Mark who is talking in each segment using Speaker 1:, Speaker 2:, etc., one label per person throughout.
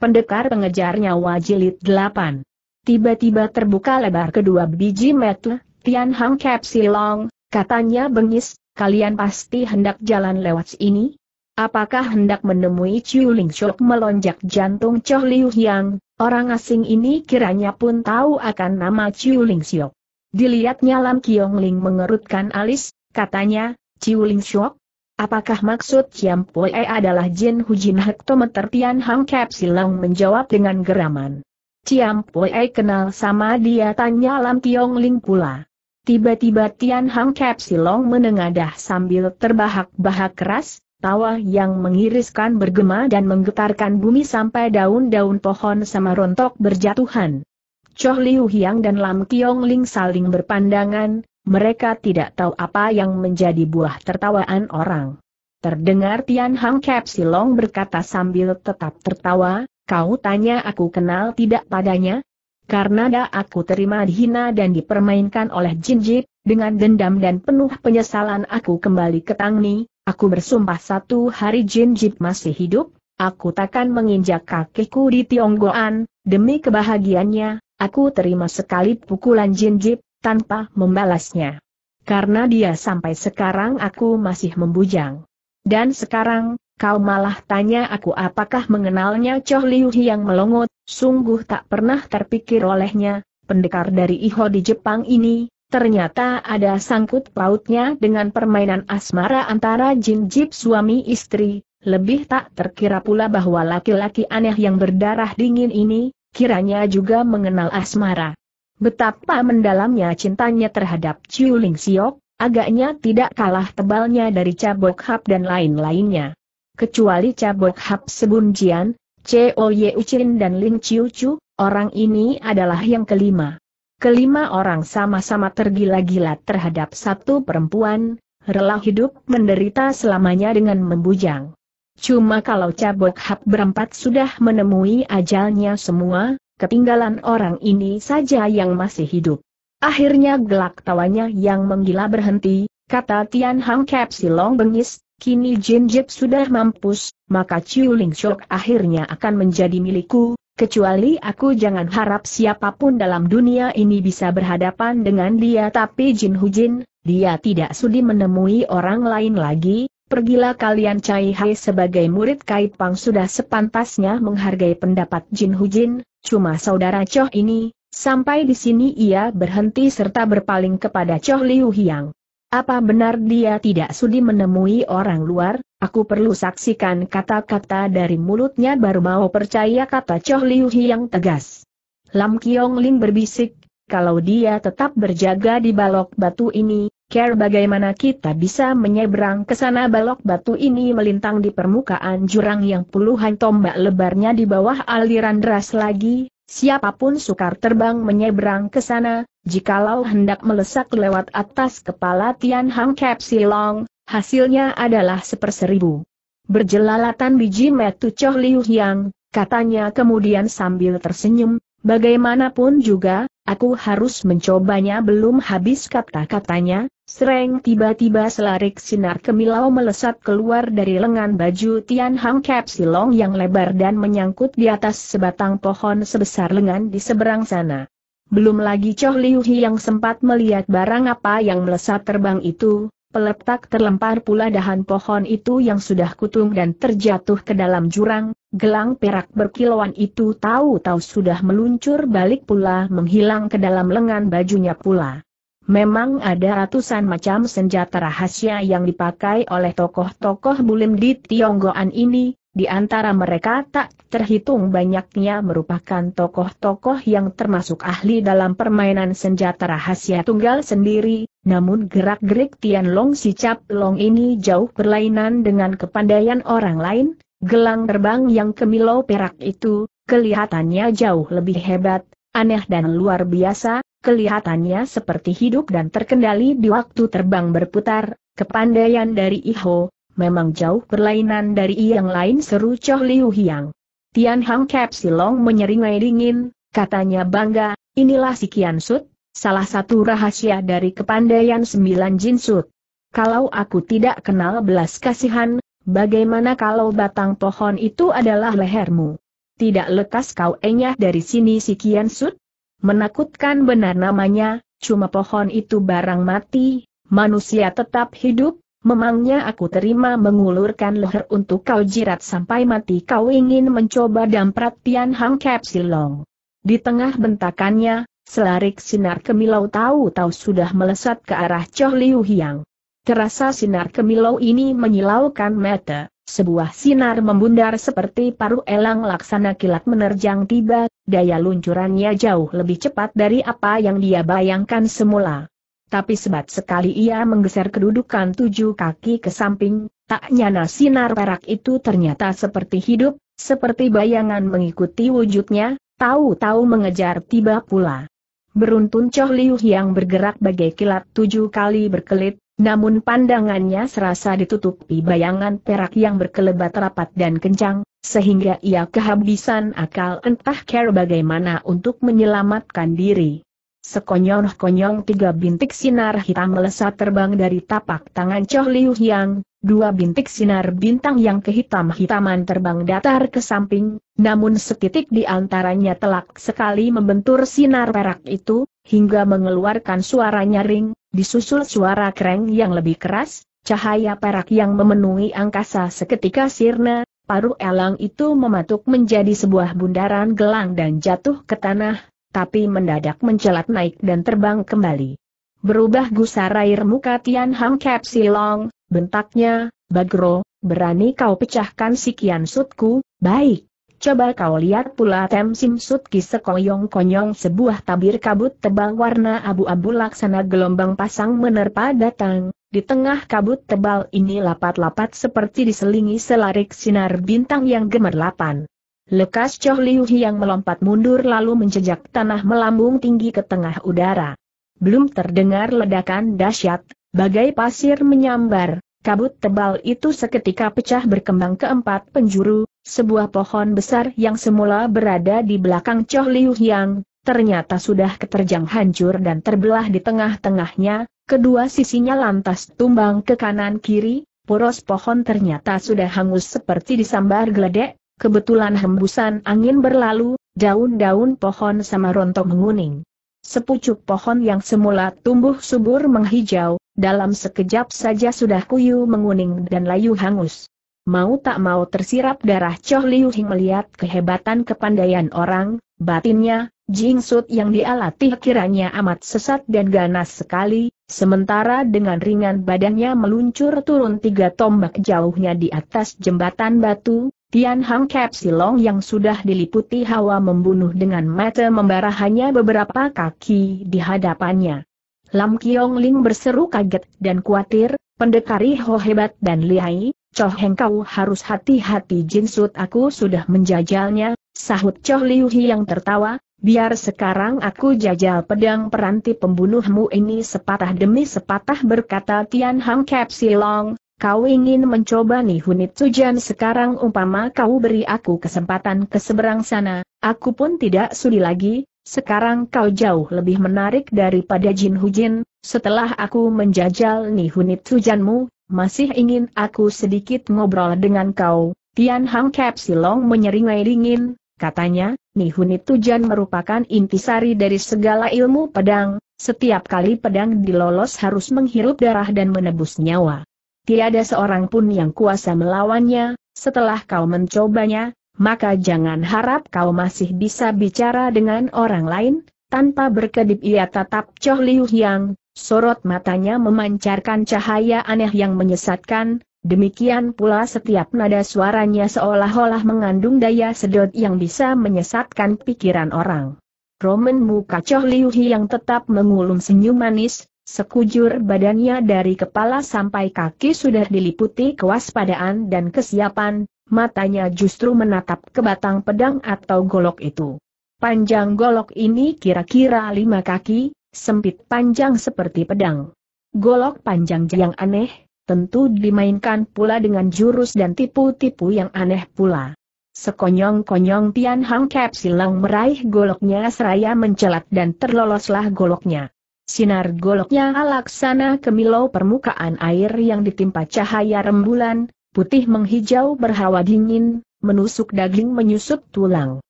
Speaker 1: Pendekar pengejar nyawa jilid 8. Tiba-tiba terbuka lebar kedua biji mata, Tian Hang Silong, katanya bengis, kalian pasti hendak jalan lewat sini? Apakah hendak menemui Chiu Ling Shok melonjak jantung Choh Liu Hiang, orang asing ini kiranya pun tahu akan nama Chiu Ling Shok. Dilihatnya Lam Kiong Ling mengerutkan alis, katanya, Chiu Ling Shok, Apakah maksud Chiam Pue adalah Jin Hujin hektometer Tian Hang Kep Silang menjawab dengan geraman. Chiam Pue kenal sama dia tanya Lam Tiong Ling pula. Tiba-tiba Tian Hang Kep Silong menengadah sambil terbahak-bahak keras, tawa yang mengiriskan bergema dan menggetarkan bumi sampai daun-daun pohon sama rontok berjatuhan. Choh Liu Hiang dan Lam Tiong Ling saling berpandangan, mereka tidak tahu apa yang menjadi buah tertawaan orang. Terdengar Tian Hang Kep Silong berkata sambil tetap tertawa, kau tanya aku kenal tidak padanya? Karena dah aku terima dihina dan dipermainkan oleh Jin Jip, dengan dendam dan penuh penyesalan aku kembali ke Tangni, aku bersumpah satu hari Jin Jip masih hidup, aku takkan menginjak kakiku di Tionggoan, demi kebahagiaannya, aku terima sekali pukulan Jin Jip, tanpa membalasnya. Karena dia sampai sekarang aku masih membujang. Dan sekarang, kau malah tanya aku apakah mengenalnya Choh Liu yang melongot, sungguh tak pernah terpikir olehnya, pendekar dari Iho di Jepang ini, ternyata ada sangkut pautnya dengan permainan asmara antara Jin Jip suami istri, lebih tak terkira pula bahwa laki-laki aneh yang berdarah dingin ini, kiranya juga mengenal asmara. Betapa mendalamnya cintanya terhadap Chiu Ling Siok, agaknya tidak kalah tebalnya dari Cabok Hap dan lain-lainnya. Kecuali Cabok Hap Sebun Jian, Cheo Ye Uchin dan Ling Chiu Chu, orang ini adalah yang kelima. Kelima orang sama-sama tergila-gila terhadap satu perempuan, rela hidup menderita selamanya dengan membujang. Cuma kalau Cabok Hap berempat sudah menemui ajalnya semua, ketinggalan orang ini saja yang masih hidup. Akhirnya gelak tawanya yang menggila berhenti, kata Tian Hang Kep bengis, kini Jin Jip sudah mampus, maka Chiu Ling Shok akhirnya akan menjadi milikku, kecuali aku jangan harap siapa pun dalam dunia ini bisa berhadapan dengan dia tapi Jin Hujin, dia tidak sudi menemui orang lain lagi, Pergilah kalian Cai Hai sebagai murid Kai Pang sudah sepantasnya menghargai pendapat Jin Hujin, cuma saudara Choh ini, sampai di sini ia berhenti serta berpaling kepada Choh Liu Hiang. Apa benar dia tidak sudi menemui orang luar, aku perlu saksikan kata-kata dari mulutnya baru mau percaya kata Choh Liu Hiang tegas. Lam Kiong Ling berbisik, kalau dia tetap berjaga di balok batu ini, Care bagaimana kita bisa menyeberang ke sana balok batu ini melintang di permukaan jurang yang puluhan tombak lebarnya di bawah aliran deras lagi, siapa pun sukar terbang menyeberang ke sana, jikalau hendak melesak lewat atas kepala Tian Hang Kep Silong, hasilnya adalah seperseribu. Berjelalatan biji metu Choh Liu Hiang, katanya kemudian sambil tersenyum, bagaimanapun juga, aku harus mencobanya belum habis kata-katanya, Sereng tiba-tiba selarik sinar kemilau melesat keluar dari lengan baju Tian Hang Kep Silong yang lebar dan menyangkut di atas sebatang pohon sebesar lengan di seberang sana. Belum lagi Choh Liu yang sempat melihat barang apa yang melesat terbang itu, peletak terlempar pula dahan pohon itu yang sudah kutung dan terjatuh ke dalam jurang, gelang perak berkilauan itu tahu-tahu sudah meluncur balik pula menghilang ke dalam lengan bajunya pula. Memang ada ratusan macam senjata rahasia yang dipakai oleh tokoh-tokoh bulim di Tionggoan ini, di antara mereka tak terhitung banyaknya merupakan tokoh-tokoh yang termasuk ahli dalam permainan senjata rahasia tunggal sendiri, namun gerak-gerik Tian Long si Cap Long ini jauh berlainan dengan kepandaian orang lain, gelang terbang yang kemilau perak itu, kelihatannya jauh lebih hebat, aneh dan luar biasa, kelihatannya seperti hidup dan terkendali di waktu terbang berputar, kepandaian dari Iho, memang jauh berlainan dari yang lain seru Choh Liu Hiang. Tian Hang Kep Silong menyeringai dingin, katanya bangga, inilah si Kian Sut, salah satu rahasia dari kepandaian sembilan Jin Sut. Kalau aku tidak kenal belas kasihan, bagaimana kalau batang pohon itu adalah lehermu? tidak lekas kau enyah dari sini si Kian Sut? Menakutkan benar namanya, cuma pohon itu barang mati, manusia tetap hidup, memangnya aku terima mengulurkan leher untuk kau jirat sampai mati kau ingin mencoba damprat Tian Hang Kep Silong. Di tengah bentakannya, selarik sinar kemilau tahu-tahu sudah melesat ke arah Choh Liu Hiang. Terasa sinar kemilau ini menyilaukan mata, sebuah sinar membundar seperti paru elang laksana kilat menerjang tiba, daya luncurannya jauh lebih cepat dari apa yang dia bayangkan semula. Tapi sebat sekali ia menggeser kedudukan tujuh kaki ke samping, tak nyana sinar perak itu ternyata seperti hidup, seperti bayangan mengikuti wujudnya, tahu-tahu mengejar tiba pula. Beruntun Choh Liu yang bergerak bagai kilat tujuh kali berkelit, namun pandangannya serasa ditutupi bayangan perak yang berkelebat rapat dan kencang, sehingga ia kehabisan akal entah care bagaimana untuk menyelamatkan diri. Sekonyong-konyong tiga bintik sinar hitam melesat terbang dari tapak tangan Choh Liu Hiang, dua bintik sinar bintang yang kehitam-hitaman terbang datar ke samping, namun setitik di antaranya telak sekali membentur sinar perak itu, hingga mengeluarkan suara nyaring, disusul suara kreng yang lebih keras, cahaya perak yang memenuhi angkasa seketika sirna, paru elang itu mematuk menjadi sebuah bundaran gelang dan jatuh ke tanah, tapi mendadak mencelat naik dan terbang kembali. Berubah gusar air muka Tian Hang Kep Silong, bentaknya, Bagro, berani kau pecahkan sikian sutku, baik, Coba kau lihat pula Tem Sim Sut Ki sekoyong-konyong sebuah tabir kabut tebal warna abu-abu laksana gelombang pasang menerpa datang. Di tengah kabut tebal ini lapat-lapat seperti diselingi selarik sinar bintang yang gemerlapan. Lekas Choh Liu yang melompat mundur lalu menjejak tanah melambung tinggi ke tengah udara. Belum terdengar ledakan dahsyat, bagai pasir menyambar, kabut tebal itu seketika pecah berkembang ke empat penjuru, sebuah pohon besar yang semula berada di belakang Choh Liu Hiang, ternyata sudah keterjang hancur dan terbelah di tengah-tengahnya, kedua sisinya lantas tumbang ke kanan kiri, poros pohon ternyata sudah hangus seperti disambar geledek, kebetulan hembusan angin berlalu, daun-daun pohon sama rontok menguning. Sepucuk pohon yang semula tumbuh subur menghijau, dalam sekejap saja sudah kuyu menguning dan layu hangus. Mau tak mau tersirap darah Choh Liu Hing melihat kehebatan kepandaian orang, batinnya, Jing Sut yang dialatih kiranya amat sesat dan ganas sekali, sementara dengan ringan badannya meluncur turun tiga tombak jauhnya di atas jembatan batu, Tian Hang Kep Silong yang sudah diliputi hawa membunuh dengan mata membara hanya beberapa kaki di hadapannya. Lam Kiong Ling berseru kaget dan khawatir, pendekari ho hebat dan lihai, Choh Heng kau harus hati-hati jinsut aku sudah menjajalnya, sahut Choh Liu Hi yang tertawa, biar sekarang aku jajal pedang peranti pembunuhmu ini. Sepatah demi sepatah berkata Tian Hang Kep Silong, kau ingin mencoba nih Hunit Tujan sekarang umpama kau beri aku kesempatan ke seberang sana, aku pun tidak sudi lagi, sekarang kau jauh lebih menarik daripada Jin Hujin, setelah aku menjajal nih Hunit Tujanmu, masih ingin aku sedikit ngobrol dengan kau, Tian Hang Kep menyeringai dingin, katanya, Nihunit Tujan merupakan intisari dari segala ilmu pedang, setiap kali pedang dilolos harus menghirup darah dan menebus nyawa. Tiada seorang pun yang kuasa melawannya, setelah kau mencobanya, maka jangan harap kau masih bisa bicara dengan orang lain, tanpa berkedip ia tatap Choh Liu Hiang, Sorot matanya memancarkan cahaya aneh yang menyesatkan, demikian pula setiap nada suaranya seolah-olah mengandung daya sedot yang bisa menyesatkan pikiran orang. Roman muka Choh Liu yang tetap mengulum senyum manis, sekujur badannya dari kepala sampai kaki sudah diliputi kewaspadaan dan kesiapan, matanya justru menatap ke batang pedang atau golok itu. Panjang golok ini kira-kira lima kaki, sempit panjang seperti pedang. Golok panjang yang aneh, tentu dimainkan pula dengan jurus dan tipu-tipu yang aneh pula. Sekonyong-konyong Tian Hang Kep silang meraih goloknya seraya mencelat dan terloloslah goloknya. Sinar goloknya alaksana kemilau permukaan air yang ditimpa cahaya rembulan, putih menghijau berhawa dingin, menusuk daging menyusup tulang.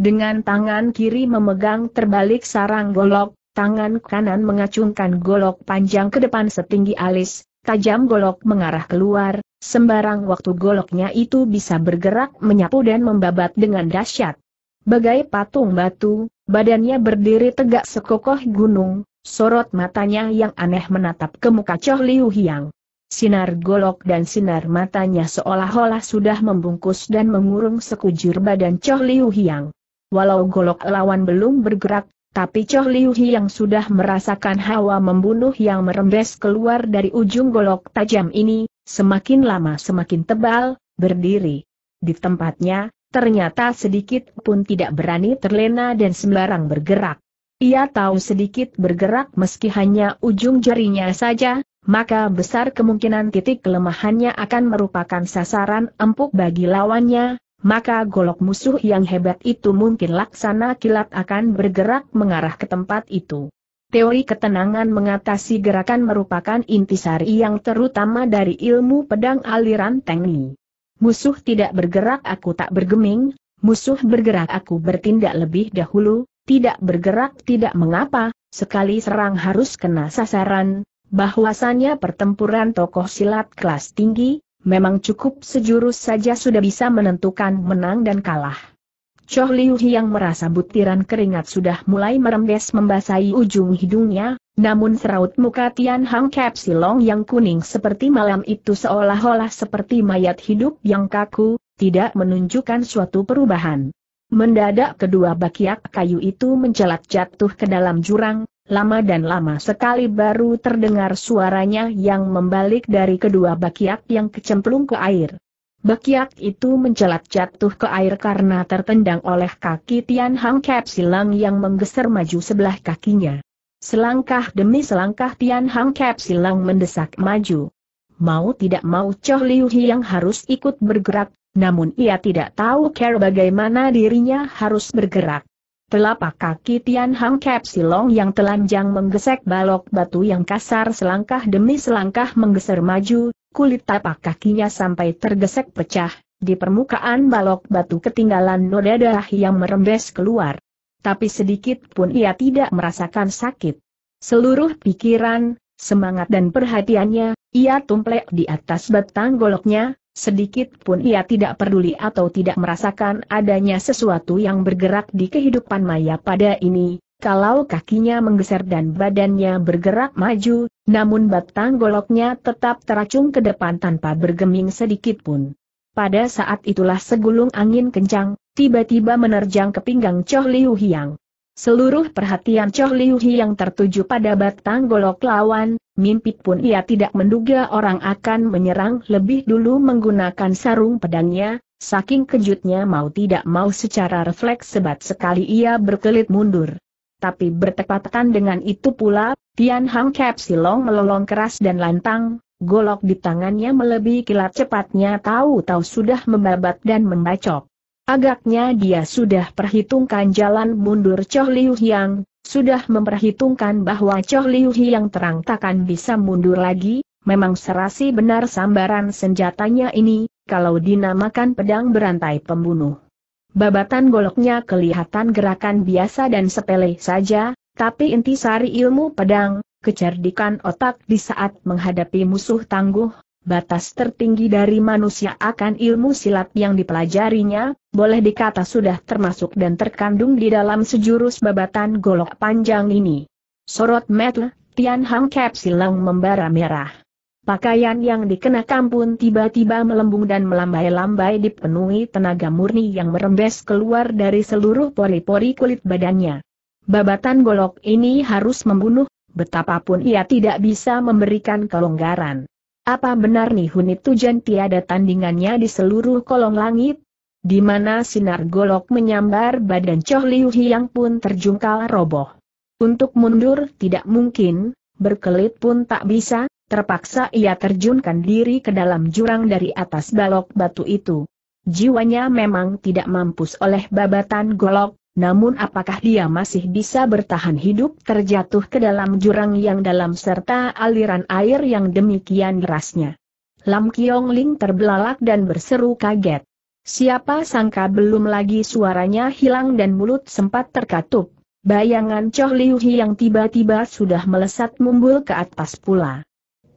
Speaker 1: Dengan tangan kiri memegang terbalik sarang golok, tangan kanan mengacungkan golok panjang ke depan setinggi alis, tajam golok mengarah keluar, sembarang waktu goloknya itu bisa bergerak menyapu dan membabat dengan dahsyat. Bagai patung batu, badannya berdiri tegak sekokoh gunung, sorot matanya yang aneh menatap ke muka Choh Liu Hiang. Sinar golok dan sinar matanya seolah-olah sudah membungkus dan mengurung sekujur badan Choh Liu Hiang. Walau golok lawan belum bergerak, tapi Choh Liu yang sudah merasakan hawa membunuh yang merembes keluar dari ujung golok tajam ini, semakin lama semakin tebal, berdiri. Di tempatnya, ternyata sedikit pun tidak berani terlena dan sembarang bergerak. Ia tahu sedikit bergerak meski hanya ujung jarinya saja, maka besar kemungkinan titik kelemahannya akan merupakan sasaran empuk bagi lawannya, maka golok musuh yang hebat itu mungkin laksana kilat akan bergerak mengarah ke tempat itu. Teori ketenangan mengatasi gerakan merupakan intisari yang terutama dari ilmu pedang aliran Tengli. Musuh tidak bergerak aku tak bergeming, musuh bergerak aku bertindak lebih dahulu, tidak bergerak tidak mengapa, sekali serang harus kena sasaran, bahwasannya pertempuran tokoh silat kelas tinggi, memang cukup sejurus saja sudah bisa menentukan menang dan kalah. Choh Liu yang merasa butiran keringat sudah mulai merembes membasahi ujung hidungnya, namun seraut muka Tian Hang Kep Silong yang kuning seperti malam itu seolah-olah seperti mayat hidup yang kaku, tidak menunjukkan suatu perubahan. Mendadak kedua bakiak kayu itu mencelat jatuh ke dalam jurang, lama dan lama sekali baru terdengar suaranya yang membalik dari kedua bakiak yang kecemplung ke air. Bakiak itu mencelat jatuh ke air karena tertendang oleh kaki Tian Hang Kep Silang yang menggeser maju sebelah kakinya. Selangkah demi selangkah Tian Hang Kep Silang mendesak maju. Mau tidak mau Choh Liu yang harus ikut bergerak, namun ia tidak tahu care bagaimana dirinya harus bergerak. Telapak kaki Tian Hang Kep Silong yang telanjang menggesek balok batu yang kasar selangkah demi selangkah menggeser maju, kulit tapak kakinya sampai tergesek pecah, di permukaan balok batu ketinggalan noda darah yang merembes keluar. Tapi sedikit pun ia tidak merasakan sakit. Seluruh pikiran, semangat dan perhatiannya, ia tumplek di atas batang goloknya, sedikit pun ia tidak peduli atau tidak merasakan adanya sesuatu yang bergerak di kehidupan maya pada ini, kalau kakinya menggeser dan badannya bergerak maju, namun batang goloknya tetap teracung ke depan tanpa bergeming sedikit pun. Pada saat itulah segulung angin kencang, tiba-tiba menerjang ke pinggang Choh Liu Hiang. Seluruh perhatian Choh Liu yang tertuju pada batang golok lawan, mimpi pun ia tidak menduga orang akan menyerang lebih dulu menggunakan sarung pedangnya, saking kejutnya mau tidak mau secara refleks sebat sekali ia berkelit mundur. Tapi bertepatan dengan itu pula, Tian Hang Kep Silong melolong keras dan lantang, golok di tangannya melebihi kilat cepatnya tahu-tahu sudah membabat dan membacok. Agaknya dia sudah perhitungkan jalan mundur Choh Liu Hiang, sudah memperhitungkan bahwa Choh Liu yang terang takkan bisa mundur lagi, memang serasi benar sambaran senjatanya ini, kalau dinamakan pedang berantai pembunuh. Babatan goloknya kelihatan gerakan biasa dan sepele saja, tapi intisari ilmu pedang, kecerdikan otak di saat menghadapi musuh tangguh, batas tertinggi dari manusia akan ilmu silat yang dipelajarinya, boleh dikata sudah termasuk dan terkandung di dalam sejurus babatan golok panjang ini. Sorot metle, Tian Hang Kep silang membara merah. Pakaian yang dikenakan pun tiba-tiba melembung dan melambai-lambai dipenuhi tenaga murni yang merembes keluar dari seluruh pori-pori kulit badannya. Babatan golok ini harus membunuh, betapapun ia tidak bisa memberikan kelonggaran. Apa benar nih Hunit Tujan tiada tandingannya di seluruh kolong langit? Di mana sinar golok menyambar badan Choh Liu Hiang pun terjungkal roboh. Untuk mundur tidak mungkin, berkelit pun tak bisa, terpaksa ia terjunkan diri ke dalam jurang dari atas balok batu itu. Jiwanya memang tidak mampus oleh babatan golok, namun apakah dia masih bisa bertahan hidup terjatuh ke dalam jurang yang dalam serta aliran air yang demikian derasnya? Lam Kiong Ling terbelalak dan berseru kaget. Siapa sangka belum lagi suaranya hilang dan mulut sempat terkatup. Bayangan Choh Liu yang tiba-tiba sudah melesat mumbul ke atas pula.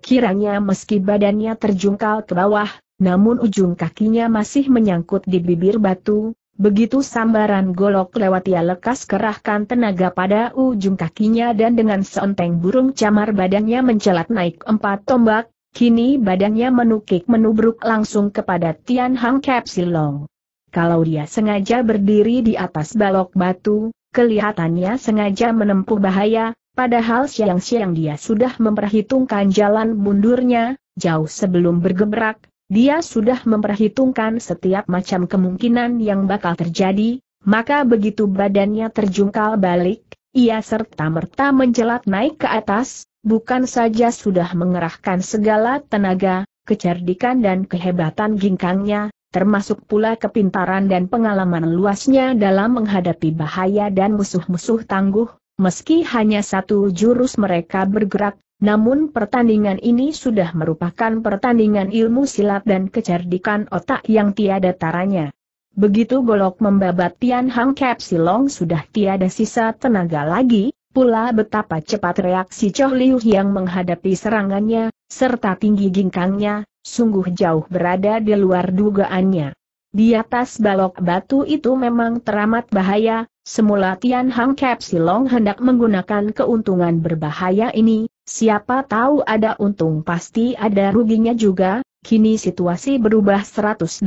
Speaker 1: Kiranya meski badannya terjungkal ke bawah, namun ujung kakinya masih menyangkut di bibir batu, begitu sambaran golok lewat ia lekas kerahkan tenaga pada ujung kakinya dan dengan seonteng burung camar badannya mencelat naik empat tombak, Kini badannya menukik menubruk langsung kepada Tian Hang Kap Silong. Kalau dia sengaja berdiri di atas balok batu, kelihatannya sengaja menempuh bahaya, padahal siang-siang dia sudah memperhitungkan jalan mundurnya, jauh sebelum bergebrak, dia sudah memperhitungkan setiap macam kemungkinan yang bakal terjadi, maka begitu badannya terjungkal balik, ia serta-merta menjelat naik ke atas, bukan saja sudah mengerahkan segala tenaga, kecerdikan dan kehebatan ginkangnya, termasuk pula kepintaran dan pengalaman luasnya dalam menghadapi bahaya dan musuh-musuh tangguh, meski hanya satu jurus mereka bergerak, namun pertandingan ini sudah merupakan pertandingan ilmu silat dan kecerdikan otak yang tiada taranya. Begitu golok membabat Tian Hang Kap Silong sudah tiada sisa tenaga lagi, Pula betapa cepat reaksi Choh Liu yang menghadapi serangannya, serta tinggi ginkangnya, sungguh jauh berada di luar dugaannya. Di atas balok batu itu memang teramat bahaya, semula Tian Hang Kap Silong hendak menggunakan keuntungan berbahaya ini, siapa tahu ada untung pasti ada ruginya juga, kini situasi berubah 180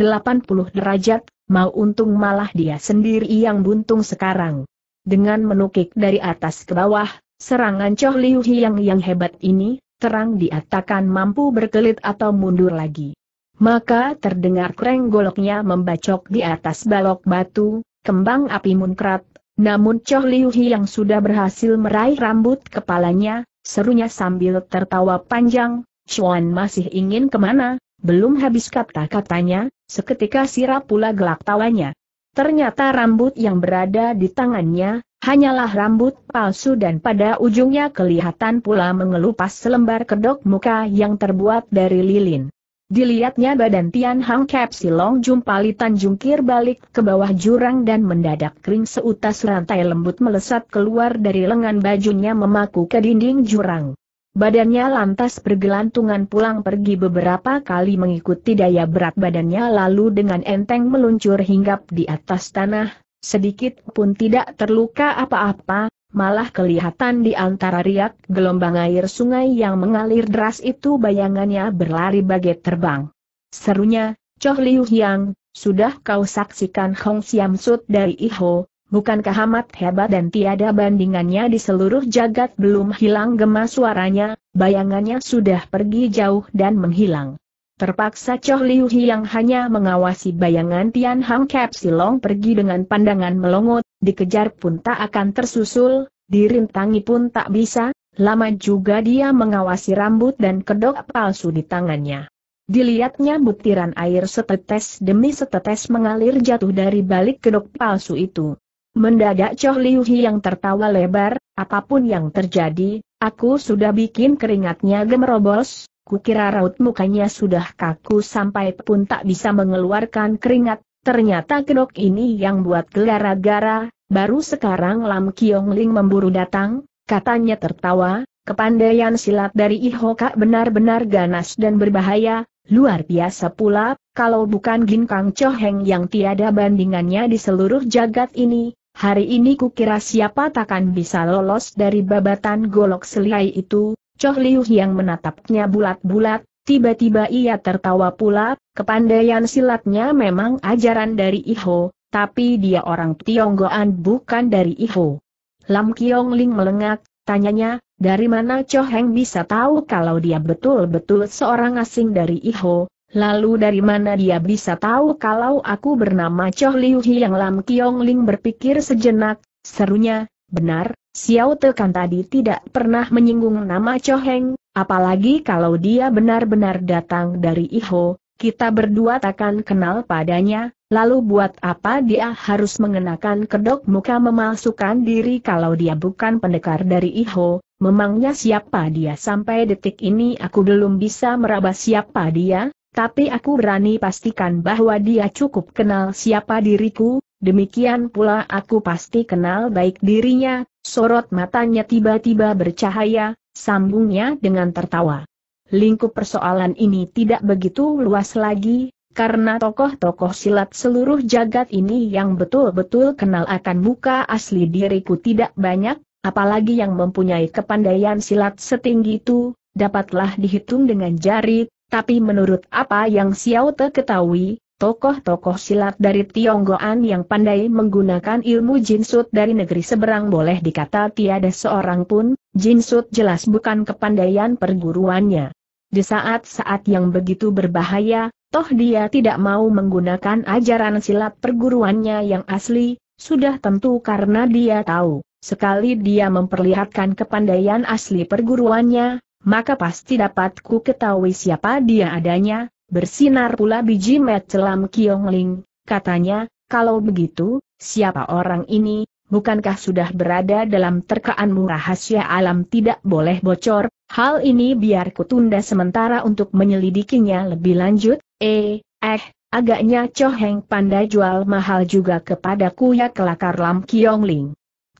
Speaker 1: derajat, mau untung malah dia sendiri yang buntung sekarang. Dengan menukik dari atas ke bawah, serangan Choh Liu Hiang yang hebat ini, terang dia takkan mampu berkelit atau mundur lagi. Maka terdengar kreng goloknya membacok di atas balok batu, kembang api munkrat, namun Choh Liu yang sudah berhasil meraih rambut kepalanya, serunya sambil tertawa panjang, Chuan masih ingin ke mana, belum habis kata-katanya, seketika sirap pula gelak tawanya. Ternyata rambut yang berada di tangannya, hanyalah rambut palsu dan pada ujungnya kelihatan pula mengelupas selembar kedok muka yang terbuat dari lilin. Dilihatnya badan Tian Hang Kap Silong jumpalitan jungkir balik ke bawah jurang dan mendadak kering seutas rantai lembut melesat keluar dari lengan bajunya memaku ke dinding jurang. Badannya lantas bergelantungan pulang pergi beberapa kali mengikuti daya berat badannya lalu dengan enteng meluncur hinggap di atas tanah, sedikit pun tidak terluka apa-apa, malah kelihatan di antara riak gelombang air sungai yang mengalir deras itu bayangannya berlari bagai terbang. Serunya, Choh Liu Hiang, sudah kau saksikan Hong Siam Sut dari Iho, Bukankah amat hebat dan tiada bandingannya di seluruh jagat belum hilang gema suaranya, bayangannya sudah pergi jauh dan menghilang. Terpaksa Choh Liu yang hanya mengawasi bayangan Tian Hang Kap Silong pergi dengan pandangan melongot, dikejar pun tak akan tersusul, dirintangi pun tak bisa, lama juga dia mengawasi rambut dan kedok palsu di tangannya. Dilihatnya butiran air setetes demi setetes mengalir jatuh dari balik kedok palsu itu. Mendadak Choh Liu yang tertawa lebar, apa pun yang terjadi, aku sudah bikin keringatnya gemerobos, kukira raut mukanya sudah kaku sampai pun tak bisa mengeluarkan keringat, ternyata kedok ini yang buat gara-gara, baru sekarang Lam Kiong Ling memburu datang, katanya tertawa, kepandaian silat dari Ihoka benar-benar ganas dan berbahaya, luar biasa pula, kalau bukan Gin Kang Cho Heng yang tiada bandingannya di seluruh jagat ini, Hari ini kukira siapa takkan bisa lolos dari babatan golok selihai itu, Choh Liu yang menatapnya bulat-bulat, tiba-tiba ia tertawa pula, kepandaian silatnya memang ajaran dari Iho, tapi dia orang Tionggoan bukan dari Iho. Lam Kiong Ling melengak, tanyanya, dari mana Choh Heng bisa tahu kalau dia betul-betul seorang asing dari Iho, Lalu dari mana dia bisa tahu kalau aku bernama Choh Liu yang Lam Kiong Ling berpikir sejenak, serunya, benar, Xiao Tekan tadi tidak pernah menyinggung nama Choh Heng, apalagi kalau dia benar-benar datang dari Iho, kita berdua takkan kenal padanya, lalu buat apa dia harus mengenakan kedok muka memalsukan diri kalau dia bukan pendekar dari Iho, memangnya siapa dia? Sampai detik ini aku belum bisa meraba siapa dia, tapi aku berani pastikan bahwa dia cukup kenal siapa diriku, demikian pula aku pasti kenal baik dirinya, sorot matanya tiba-tiba bercahaya, sambungnya dengan tertawa. Lingkup persoalan ini tidak begitu luas lagi, karena tokoh-tokoh silat seluruh jagat ini yang betul-betul kenal akan muka asli diriku tidak banyak, apalagi yang mempunyai kepandaian silat setinggi itu, dapatlah dihitung dengan jari, tapi menurut apa yang Xiao Te ketahui, tokoh-tokoh silat dari Tionggoan yang pandai menggunakan ilmu jinsut dari negeri seberang boleh dikata tiada seorang pun, jinsut jelas bukan kepandaian perguruannya. Di saat-saat yang begitu berbahaya, toh dia tidak mau menggunakan ajaran silat perguruannya yang asli, sudah tentu karena dia tahu, sekali dia memperlihatkan kepandaian asli perguruannya, maka pasti dapat ku ketahui siapa dia adanya, bersinar pula biji mecelam Kiongling, katanya, kalau begitu, siapa orang ini, bukankah sudah berada dalam terkaanmu rahasia alam tidak boleh bocor, hal ini biar ku tunda sementara untuk menyelidikinya lebih lanjut, Eh, eh, agaknya Choh Heng pandai jual mahal juga kepadaku ya kelakar Lam Kiong Ling.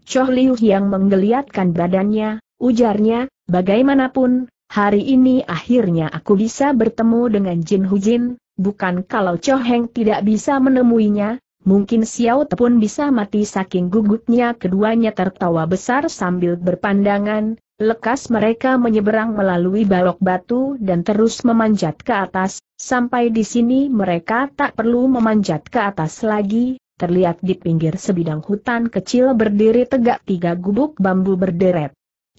Speaker 1: Choh Liu yang menggeliatkan badannya, ujarnya, bagaimanapun, hari ini akhirnya aku bisa bertemu dengan Jin Hujin, bukan kalau Choh Heng tidak bisa menemuinya, mungkin Xiao Te pun bisa mati saking gugutnya keduanya tertawa besar sambil berpandangan, lekas mereka menyeberang melalui balok batu dan terus memanjat ke atas, Sampai di sini mereka tak perlu memanjat ke atas lagi, terlihat di pinggir sebidang hutan kecil berdiri tegak tiga gubuk bambu berderet.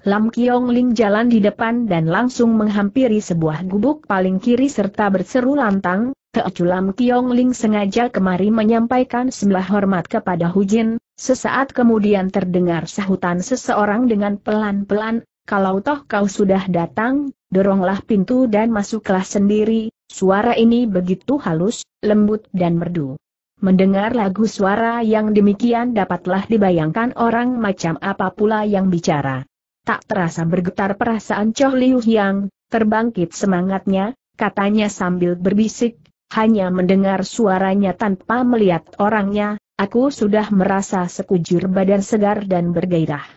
Speaker 1: Lam Kiong Ling jalan di depan dan langsung menghampiri sebuah gubuk paling kiri serta berseru lantang, Teocu Lam Kiong Ling sengaja kemari menyampaikan sembah hormat kepada Hujin, sesaat kemudian terdengar sahutan seseorang dengan pelan-pelan, kalau toh kau sudah datang, doronglah pintu dan masuklah sendiri, Suara ini begitu halus, lembut dan merdu. Mendengar lagu suara yang demikian dapatlah dibayangkan orang macam apa pula yang bicara. Tak terasa bergetar perasaan Choh Liu Hyang, terbangkit semangatnya, katanya sambil berbisik, hanya mendengar suaranya tanpa melihat orangnya, aku sudah merasa sekujur badan segar dan bergairah.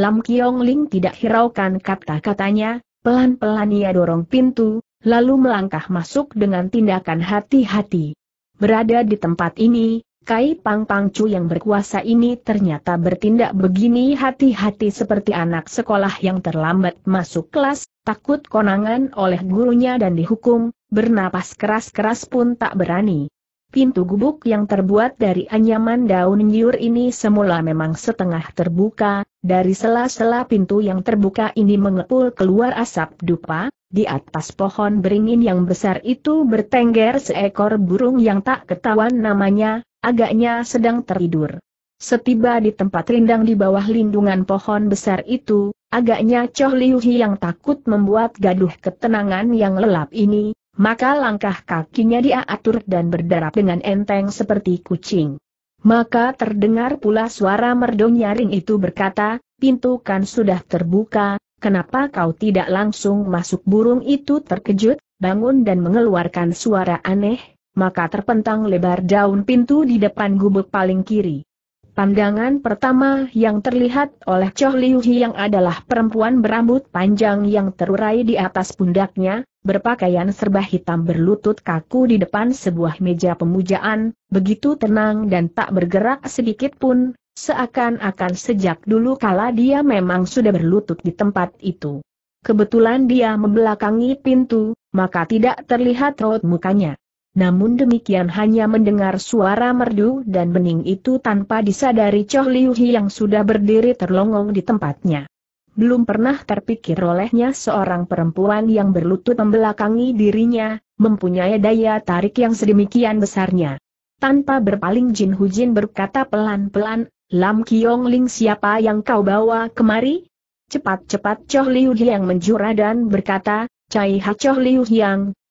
Speaker 1: Lam Kiong Ling tidak hiraukan kata-katanya, pelan-pelan ia dorong pintu, lalu melangkah masuk dengan tindakan hati-hati. Berada di tempat ini, Kai Pang Pang Chu yang berkuasa ini ternyata bertindak begini hati-hati seperti anak sekolah yang terlambat masuk kelas, takut konangan oleh gurunya dan dihukum, bernapas keras-keras pun tak berani. Pintu gubuk yang terbuat dari anyaman daun nyur ini semula memang setengah terbuka, dari sela-sela pintu yang terbuka ini mengepul keluar asap dupa, di atas pohon beringin yang besar itu bertengger seekor burung yang tak ketahuan namanya, agaknya sedang tertidur. Setiba di tempat rindang di bawah lindungan pohon besar itu, agaknya Choh Liu yang takut membuat gaduh ketenangan yang lelap ini, maka langkah kakinya dia atur dan berderap dengan enteng seperti kucing. Maka terdengar pula suara merdu nyaring itu berkata, pintu kan sudah terbuka, kenapa kau tidak langsung masuk burung itu terkejut, bangun dan mengeluarkan suara aneh, maka terpentang lebar daun pintu di depan gubuk paling kiri. Pandangan pertama yang terlihat oleh Choh Liu yang adalah perempuan berambut panjang yang terurai di atas pundaknya, berpakaian serba hitam berlutut kaku di depan sebuah meja pemujaan, begitu tenang dan tak bergerak sedikit pun, seakan-akan sejak dulu kala dia memang sudah berlutut di tempat itu. Kebetulan dia membelakangi pintu, maka tidak terlihat raut mukanya. Namun demikian hanya mendengar suara merdu dan bening itu tanpa disadari Choh Liu Hi yang sudah berdiri terlongong di tempatnya. Belum pernah terpikir olehnya seorang perempuan yang berlutut membelakangi dirinya, mempunyai daya tarik yang sedemikian besarnya. Tanpa berpaling Jin Hujin berkata pelan-pelan, Lam Kiong Ling siapa yang kau bawa kemari? Cepat-cepat Choh Liu yang menjura dan berkata, Cai Ha Choh Liu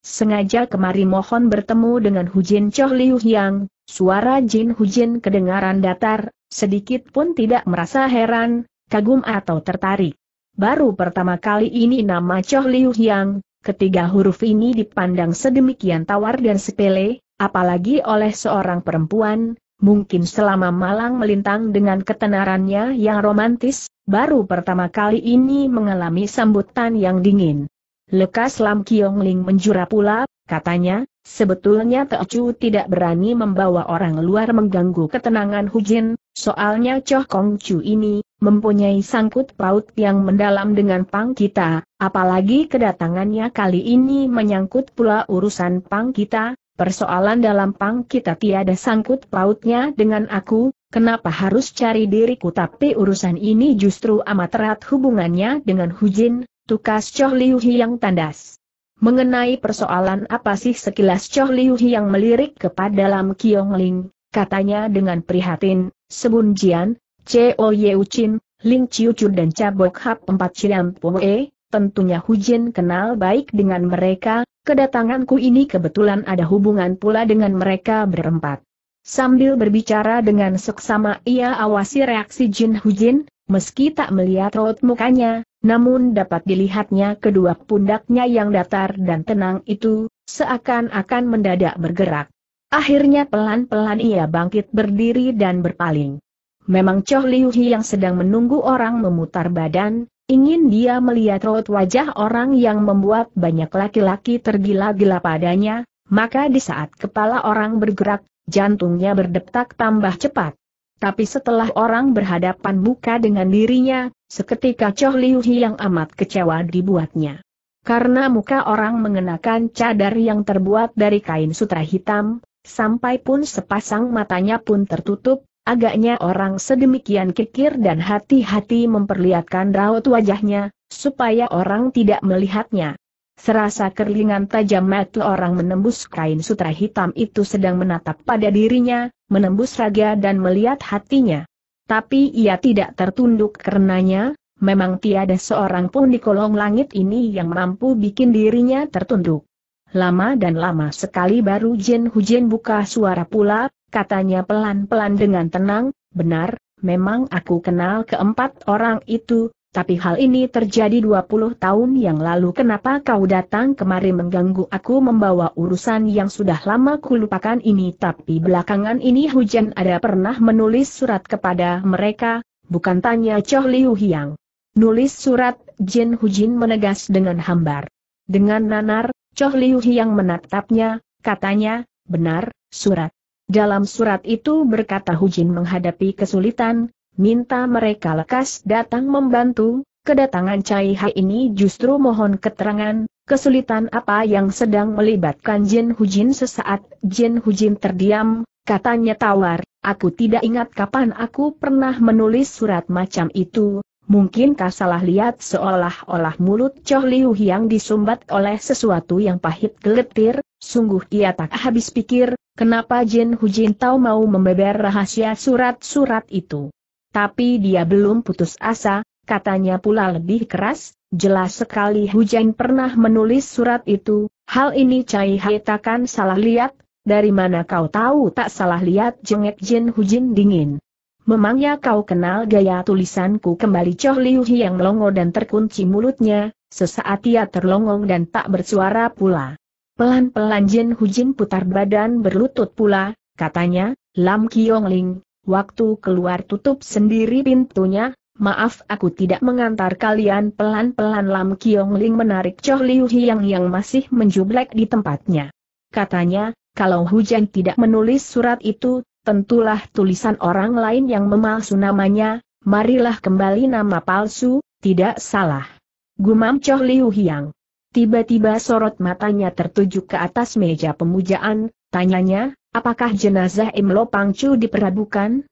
Speaker 1: Sengaja kemari mohon bertemu dengan Hujin Choh Liu suara Jin Hujin kedengaran datar, sedikit pun tidak merasa heran, kagum atau tertarik. Baru pertama kali ini nama Choh Liu ketiga huruf ini dipandang sedemikian tawar dan sepele, apalagi oleh seorang perempuan, mungkin selama malang melintang dengan ketenarannya yang romantis, baru pertama kali ini mengalami sambutan yang dingin. Lekas Lam Kiong Ling menjura pula, katanya, sebetulnya Teocu tidak berani membawa orang luar mengganggu ketenangan Hujin, soalnya Choh Kong Chu ini, mempunyai sangkut paut yang mendalam dengan Pang kita, apalagi kedatangannya kali ini menyangkut pula urusan Pang kita, persoalan dalam Pang kita tiada sangkut pautnya dengan aku, kenapa harus cari diriku? Tapi urusan ini justru amat erat hubungannya dengan Hujin, tukas Choh Liu yang tandas. Mengenai persoalan apa sih sekilas Choh Liu yang melirik kepada Lam Kiong Ling, katanya dengan prihatin, Sebun Jian, Cho Yeu Chin, Ling Chiu Chu dan Cabok Hap Empat Ciam Poe, tentunya Hujin kenal baik dengan mereka, kedatanganku ini kebetulan ada hubungan pula dengan mereka berempat. Sambil berbicara dengan seksama ia awasi reaksi Jin Hujin, meski tak melihat raut mukanya, namun dapat dilihatnya kedua pundaknya yang datar dan tenang itu, seakan-akan mendadak bergerak. Akhirnya pelan-pelan ia bangkit berdiri dan berpaling. Memang Choh Liu Hi yang sedang menunggu orang memutar badan, ingin dia melihat raut wajah orang yang membuat banyak laki-laki tergila-gila padanya, maka di saat kepala orang bergerak, jantungnya berdetak tambah cepat. Tapi setelah orang berhadapan muka dengan dirinya, seketika Choh Liu Hi yang amat kecewa dibuatnya. Karena muka orang mengenakan cadar yang terbuat dari kain sutra hitam, sampai pun sepasang matanya pun tertutup, Agaknya orang sedemikian kikir dan hati-hati memperlihatkan raut wajahnya, supaya orang tidak melihatnya. Serasa kerlingan tajam mata orang menembus kain sutra hitam itu sedang menatap pada dirinya, menembus raga dan melihat hatinya. Tapi ia tidak tertunduk karenanya, memang tiada seorang pun di kolong langit ini yang mampu bikin dirinya tertunduk. Lama dan lama sekali baru Jin Hujen buka suara pula, katanya pelan-pelan dengan tenang, benar, memang aku kenal keempat orang itu, tapi hal ini terjadi 20 tahun yang lalu kenapa kau datang kemari mengganggu aku membawa urusan yang sudah lama kulupakan ini tapi belakangan ini hujan ada pernah menulis surat kepada mereka, bukan tanya Choh Liu Hiang. Nulis surat, Jin Hujin menegas dengan hambar. Dengan nanar, Choh Liu Hiang menatapnya, katanya, benar, surat. Dalam surat itu berkata Hujin menghadapi kesulitan, minta mereka lekas datang membantu, kedatangan Cai Hai ini justru mohon keterangan, kesulitan apa yang sedang melibatkan Jin Hujin sesaat. Jin Hujin terdiam, katanya tawar, aku tidak ingat kapan aku pernah menulis surat macam itu, Mungkin kau salah lihat seolah-olah mulut Choh Liu yang disumbat oleh sesuatu yang pahit geletir, sungguh ia tak habis pikir, kenapa Jin Hujin tahu mau membeber rahasia surat-surat itu. Tapi dia belum putus asa, katanya pula lebih keras, jelas sekali Hujan pernah menulis surat itu, hal ini Cai Hai takkan salah lihat, dari mana kau tahu tak salah lihat jengek Jin Hujin dingin. Memangnya kau kenal gaya tulisanku kembali Choh Liu yang melongo dan terkunci mulutnya, sesaat ia terlongong dan tak bersuara pula. Pelan-pelan Jin Hujin putar badan berlutut pula, katanya, Lam Kiong Ling, waktu keluar tutup sendiri pintunya, maaf aku tidak mengantar kalian pelan-pelan Lam Kiong Ling menarik Choh Liu yang yang masih menjublek di tempatnya. Katanya, kalau hujan tidak menulis surat itu, tentulah tulisan orang lain yang memalsu namanya, marilah kembali nama palsu, tidak salah. Gumam Choh Liu Hiang. Tiba-tiba sorot matanya tertuju ke atas meja pemujaan, tanyanya, apakah jenazah Im Lo Pangcu diperabukan?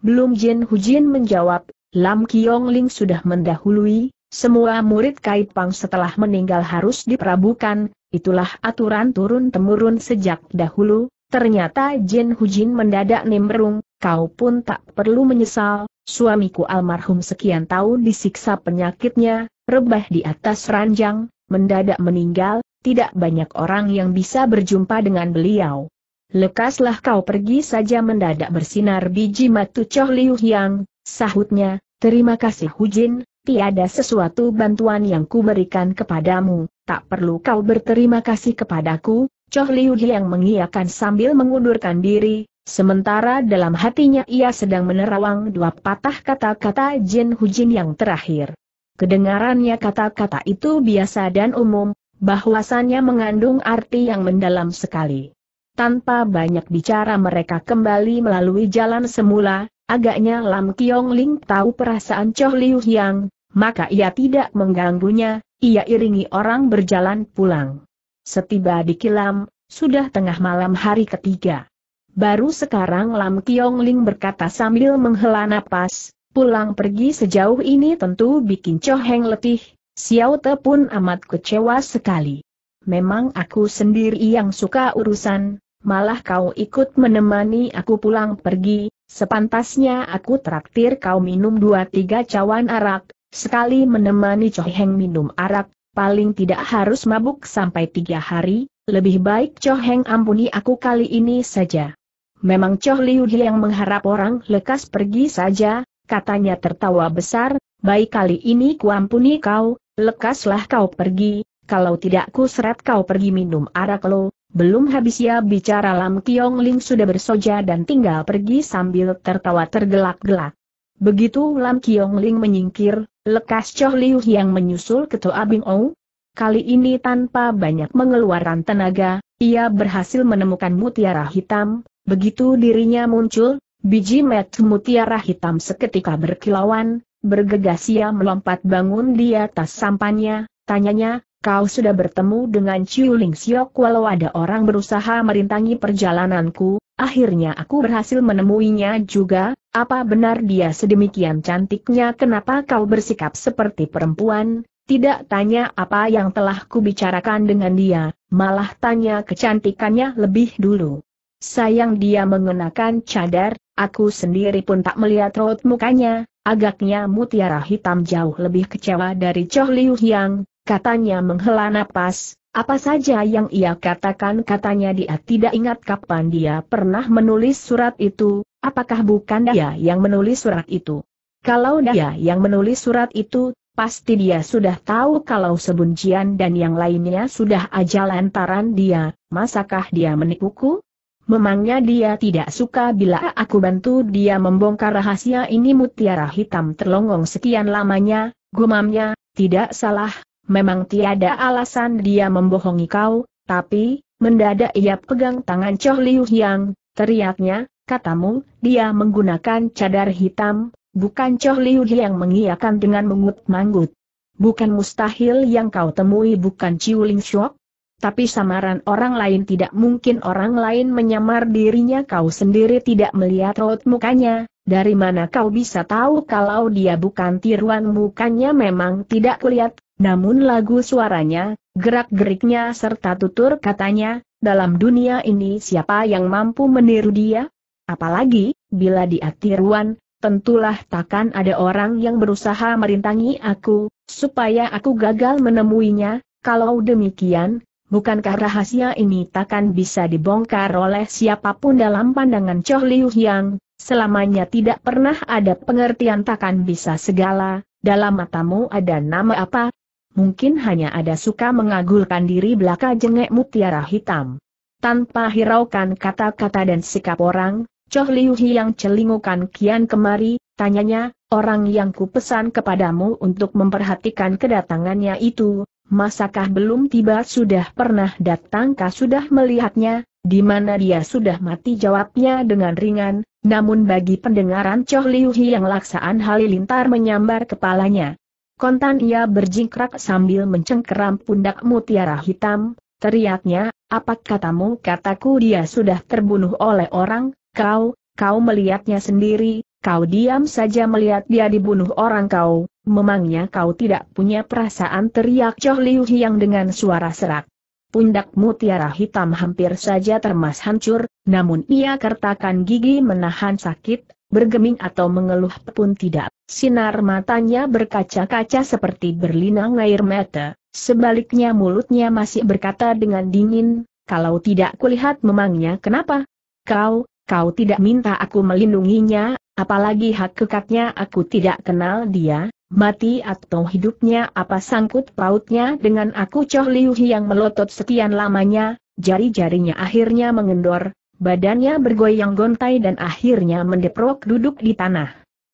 Speaker 1: Belum Jin Hujin menjawab, Lam Kiong Ling sudah mendahului, semua murid Kait Pang setelah meninggal harus diperabukan, itulah aturan turun-temurun sejak dahulu, Ternyata Jin Hujin mendadak nimbrung, kau pun tak perlu menyesal, suamiku almarhum sekian tahun disiksa penyakitnya, rebah di atas ranjang, mendadak meninggal, tidak banyak orang yang bisa berjumpa dengan beliau. Lekaslah kau pergi saja mendadak bersinar biji matu Choh Liu Hiang, sahutnya, terima kasih Hujin, tiada sesuatu bantuan yang kuberikan kepadamu, tak perlu kau berterima kasih kepadaku, Choh Liu yang mengiyakan sambil mengundurkan diri, sementara dalam hatinya ia sedang menerawang dua patah kata-kata Jin Hujin yang terakhir. Kedengarannya kata-kata itu biasa dan umum, bahwasannya mengandung arti yang mendalam sekali. Tanpa banyak bicara mereka kembali melalui jalan semula, agaknya Lam Kiong Ling tahu perasaan Choh Liu Hiang, maka ia tidak mengganggunya, ia iringi orang berjalan pulang. Setiba di Kilam, sudah tengah malam hari ketiga. Baru sekarang Lam Kiong Ling berkata sambil menghela napas, pulang pergi sejauh ini tentu bikin Cho Heng letih, Xiao Te pun amat kecewa sekali. Memang aku sendiri yang suka urusan, malah kau ikut menemani aku pulang pergi, sepantasnya aku traktir kau minum dua tiga cawan arak, sekali menemani Cho Heng minum arak, paling tidak harus mabuk sampai tiga hari, lebih baik Choh Heng ampuni aku kali ini saja. Memang Choh Liu yang mengharap orang lekas pergi saja, katanya tertawa besar, baik kali ini kuampuni kau, lekaslah kau pergi, kalau tidak ku seret kau pergi minum arak lo. Belum habis ya bicara Lam Kiong Ling sudah bersoja dan tinggal pergi sambil tertawa tergelak-gelak. Begitu Lam Kiong Ling menyingkir, lekas Choh Liu yang menyusul ketua Bing Ou. Kali ini tanpa banyak mengeluarkan tenaga, ia berhasil menemukan mutiara hitam, begitu dirinya muncul, biji met mutiara hitam seketika berkilauan, bergegas ia melompat bangun di atas sampannya, tanyanya, kau sudah bertemu dengan Chiu Ling Siok walau ada orang berusaha merintangi perjalananku, akhirnya aku berhasil menemuinya juga, apa benar dia sedemikian cantiknya? Kenapa kau bersikap seperti perempuan, tidak tanya apa yang telah kubicarakan dengan dia, malah tanya kecantikannya lebih dulu. Sayang dia mengenakan cadar, aku sendiri pun tak melihat raut mukanya, agaknya mutiara hitam jauh lebih kecewa dari Choh Liu Hiang, katanya menghela napas, apa saja yang ia katakan katanya dia tidak ingat kapan dia pernah menulis surat itu, apakah bukan dia yang menulis surat itu? Kalau dia yang menulis surat itu, pasti dia sudah tahu kalau Sebun Jian dan yang lainnya sudah aja lantaran dia, masakah dia menipuku? Memangnya dia tidak suka bila aku bantu dia membongkar rahasia ini mutiara hitam terlongong sekian lamanya, gumamnya, tidak salah, memang tiada alasan dia membohongi kau, tapi, mendadak ia pegang tangan Choh Liu Hiang, teriaknya, katamu, dia menggunakan cadar hitam, bukan Choh Liu yang mengiyakan dengan mengut-manggut. Bukan mustahil yang kau temui bukan Chiu Ling Shok? Tapi samaran orang lain tidak mungkin orang lain menyamar dirinya kau sendiri tidak melihat raut mukanya, dari mana kau bisa tahu kalau dia bukan tiruan mukanya memang tidak kulihat, namun lagu suaranya, gerak-geriknya serta tutur katanya, dalam dunia ini siapa yang mampu meniru dia? Apalagi, bila dia tiruan, tentulah takkan ada orang yang berusaha merintangi aku, supaya aku gagal menemuinya, kalau demikian, Bukankah rahasia ini takkan bisa dibongkar oleh siapa pun dalam pandangan Choh Liu Hiang, selamanya tidak pernah ada pengertian takkan bisa segala, dalam matamu ada nama apa? Mungkin hanya ada suka mengagulkan diri belaka jengek mutiara hitam. Tanpa hiraukan kata-kata dan sikap orang, Choh Liu Hiang celingukan kian kemari, tanyanya, orang yang kupesan kepadamu untuk memperhatikan kedatangannya itu, Masakah belum tiba? Sudah pernah datang? Kah sudah melihatnya, di mana dia? Sudah mati? Jawabnya dengan ringan, namun bagi pendengaran Choh Liu yang laksaan halilintar menyambar kepalanya. Kontan ia berjingkrak sambil mencengkeram pundak mutiara hitam, teriaknya, apa katamu? Kataku dia sudah terbunuh oleh orang, kau, kau melihatnya sendiri, kau diam saja melihat dia dibunuh orang kau, memangnya kau tidak punya perasaan teriak Choh Liu Hiang dengan suara serak. Pundak mutiara hitam hampir saja termas hancur, namun ia kertakan gigi menahan sakit, bergeming atau mengeluh pun tidak. Sinar matanya berkaca-kaca seperti berlinang air mata, sebaliknya mulutnya masih berkata dengan dingin, kalau tidak kulihat memangnya kenapa? Kau, kau tidak minta aku melindunginya, apalagi hakikatnya aku tidak kenal dia, mati atau hidupnya apa sangkut pautnya dengan aku Choh Liu yang melotot sekian lamanya, jari-jarinya akhirnya mengendor, badannya bergoyang gontai dan akhirnya mendeprok duduk di tanah.